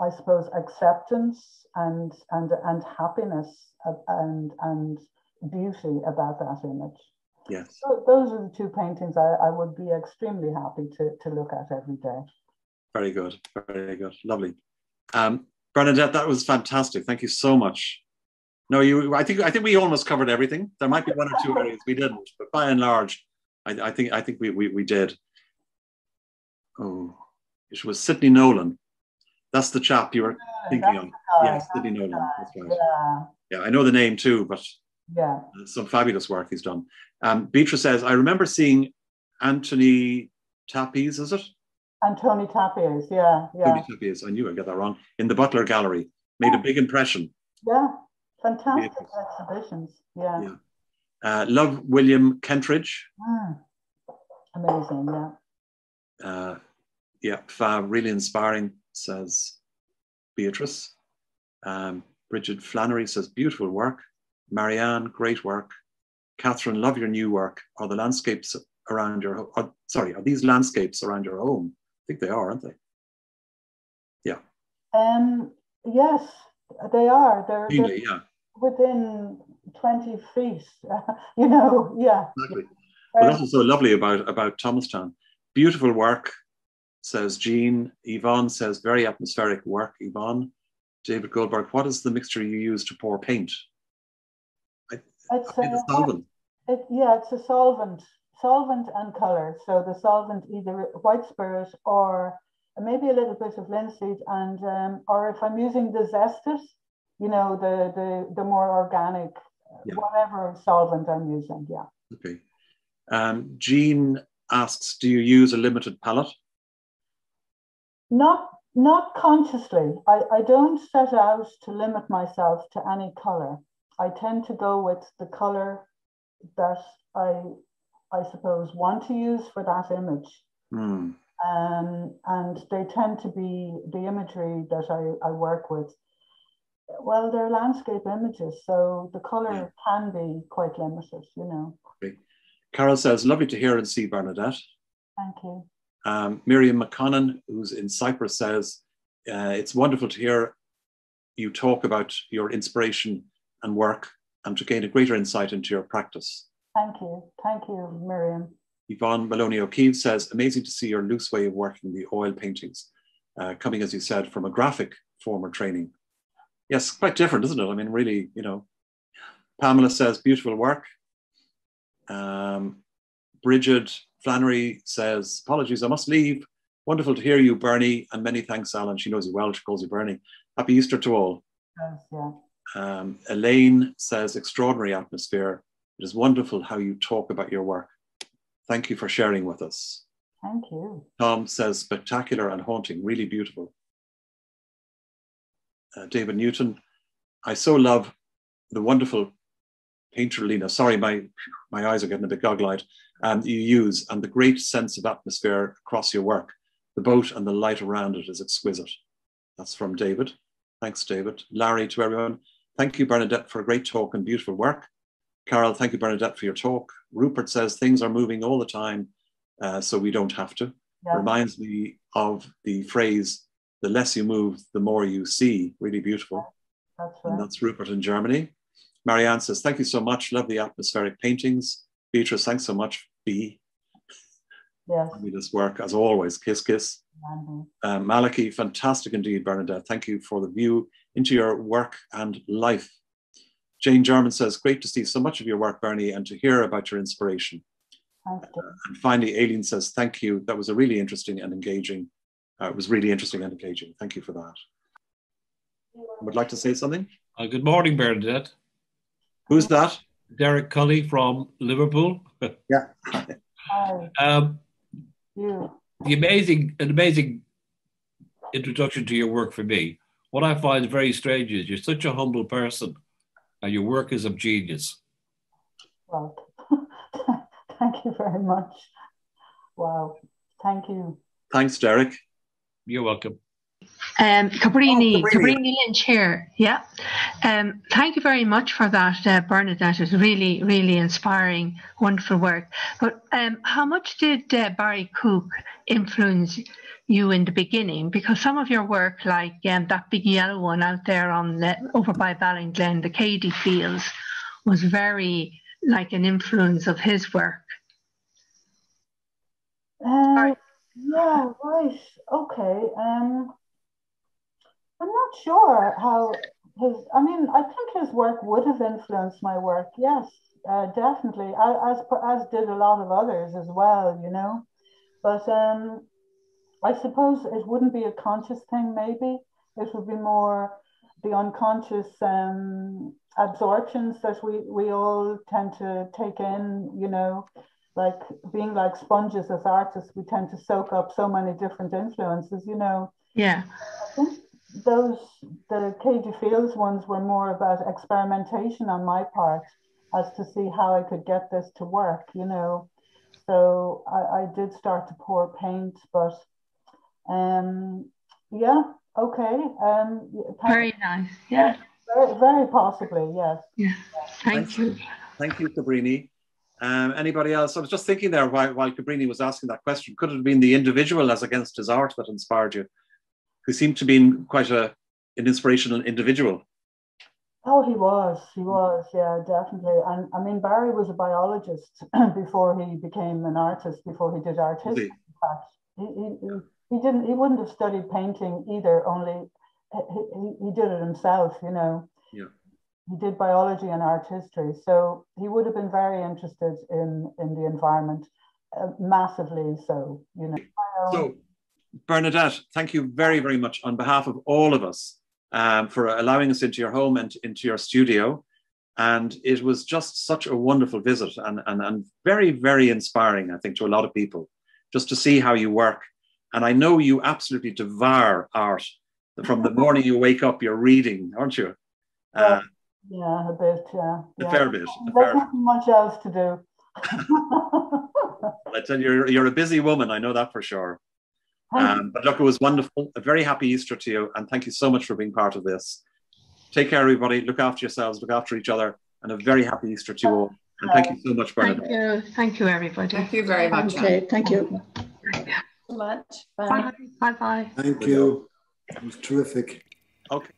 I suppose, acceptance and and and happiness and and beauty about that image. Yes. So those are the two paintings I, I would be extremely happy to, to look at every day. Very good. Very good. Lovely. Um, Bernadette, that was fantastic. Thank you so much. No, you. I think I think we almost covered everything. There might be one or two areas we didn't, but by and large, I, I think I think we, we we did. Oh, it was Sidney Nolan. That's the chap you were thinking of. Yes, Sidney Nolan. That's right. Yeah. Yeah, I know the name too, but Yeah. some fabulous work he's done. Um, Beatrice says, I remember seeing Anthony Tàpies, is it? And Tony Tàpies. Yeah. Yeah. Tony Tàpies, I knew I got that wrong, in the Butler Gallery. Made a big impression. Yeah. Fantastic Beautiful. exhibitions. Yeah. Yeah. Uh, love William Kentridge. Mm. Amazing. Yeah. Uh, yeah, fab, really inspiring, says Beatrice. Um, Bridget Flannery says, beautiful work. Marianne, great work. Catherine, love your new work. Are the landscapes around your are, sorry, are these landscapes around your home? I think they are, aren't they? Yeah. Um. Yes, they are. They're, they're yeah, within twenty feet. [laughs] you know. Yeah. exactly. Well, that's what's so lovely about, about Thomastown. Beautiful work, says Jean. Yvonne says, very atmospheric work, Yvonne. David Goldberg, what is the mixture you use to pour paint? It's, I it's uh, solvent. It, yeah, it's a solvent, solvent and color. So the solvent, either white spirit or maybe a little bit of linseed, and um, or if I'm using the Zest-it, you know, the the the more organic, Yeah. whatever solvent I'm using. Yeah. Okay. Um, Jean asks, do you use a limited palette? Not not consciously. I, I don't set out to limit myself to any color. I tend to go with the color that I I suppose want to use for that image. Hmm. um, and they tend to be the imagery that I, I work with. Well, they're landscape images, so the color Yeah. can be quite limited, you know. Carol says, lovely to hear and see Bernadette. Thank you. Um, Miriam McConnon, who's in Cyprus, says, uh, it's wonderful to hear you talk about your inspiration and work and to gain a greater insight into your practice. Thank you. Thank you, Miriam. Yvonne Maloney O'Keefe says, amazing to see your loose way of working the oil paintings, uh, coming, as you said, from a graphic former training. Yes, quite different, isn't it? I mean, really, you know. Pamela says, beautiful work. Um, Bridget Flannery says, apologies, I must leave. Wonderful to hear you, Bernie, and many thanks, Alan. She knows you well, she calls you Bernie. Happy Easter to all. Yes, yeah. Um, Elaine says, extraordinary atmosphere. It is wonderful how you talk about your work. Thank you for sharing with us. Thank you. Tom says, spectacular and haunting, really beautiful. Uh, David Newton, I so love the wonderful painter Lena. Sorry, my, my eyes are getting a bit goggle-eyed. Um, you use and the great sense of atmosphere across your work. The boat and the light around it is exquisite. That's from David. Thanks, David. Larry, to everyone. Thank you, Bernadette, for a great talk and beautiful work. Carol, thank you, Bernadette, for your talk. Rupert says things are moving all the time, uh, so we don't have to. Yeah. Reminds me of the phrase, the less you move, the more you see. Really beautiful. That's And that's Rupert in Germany. Marianne says, thank you so much. Love the atmospheric paintings. Beatrice, thanks so much. B. Yes. Fabulous work, as always. Kiss, kiss. Uh, fantastic indeed, Bernadette. Thank you for the view into your work and life. Jane German says, great to see so much of your work, Bernie, and to hear about your inspiration. Thank you. And finally, Aileen says, thank you. That was a really interesting and engaging. Uh, it was really interesting and engaging. Thank you for that. Would like to say something? Uh, good morning, Bernadette. Who's that? Derek Cully from Liverpool. [laughs] Yeah. Hi, um, you. the amazing, an amazing introduction to your work for me. What I find very strange is you're such a humble person, and your work is of genius. Well, [laughs] thank you very much. Wow. Thank you. Thanks, Derek. You're welcome. Um, Cabrini, Oh, Cabrini. Cabrini Lynch here. Yeah. Um, thank you very much for that, uh, Bernadette. It was really, really inspiring, wonderful work. But um, how much did uh, Barry Cooke influence you in the beginning? Because some of your work, like um, that big yellow one out there on the, over by Ballinglen, the Céide Fields, was very like an influence of his work. Uh, yeah, right. Okay. Um, I'm not sure how his, I mean, I think his work would have influenced my work. Yes, uh, definitely, as as did a lot of others as well. You know, but um, I suppose it wouldn't be a conscious thing. Maybe it would be more the unconscious um, absorptions that we we all tend to take in. You know, like being like sponges as artists, we tend to soak up so many different influences. You know. Yeah. I think those the Céide Fields ones were more about experimentation on my part as to see how I could get this to work, you know. So I, I did start to pour paint, but um yeah, okay. Um very nice. Yeah. Very, very possibly, yes. Yeah. Thank Thank you. Thank you, Cabrini. Um, anybody else? I was just thinking there while, while Cabrini was asking that question. Could it have been the individual as against his art that inspired you? Who seemed to be quite a, an inspirational individual. Oh, he was. He was. Yeah, definitely. And I mean, Barry was a biologist [clears throat] before he became an artist. Before he did art history. In fact, he, he, he didn't. He wouldn't have studied painting either. Only he, he did it himself. You know. Yeah. He did biology and art history, so he would have been very interested in in the environment, uh, massively so. You know. So, Bernadette, thank you very very much on behalf of all of us um, for allowing us into your home and into your studio. And it was just such a wonderful visit and, and, and very, very inspiring, I think, to a lot of people just to see how you work. And I know you absolutely devour art. From the morning you wake up, you're reading, aren't you? Uh, yeah, a bit, yeah. A yeah. fair bit. A There's fair not much else to do. [laughs] I tell you, you're, you're a busy woman. I know that for sure. Um, but look, it was wonderful. A very happy Easter to you, and thank you so much for being part of this. Take care, everybody. Look after yourselves, look after each other, and a very happy Easter to you all. And thank you so much, Bernadette. Thank you. Thank you, everybody. Thank you very much. Okay, thank you. so much. Bye. Bye. Bye. Bye. Thank you. It was terrific. Okay.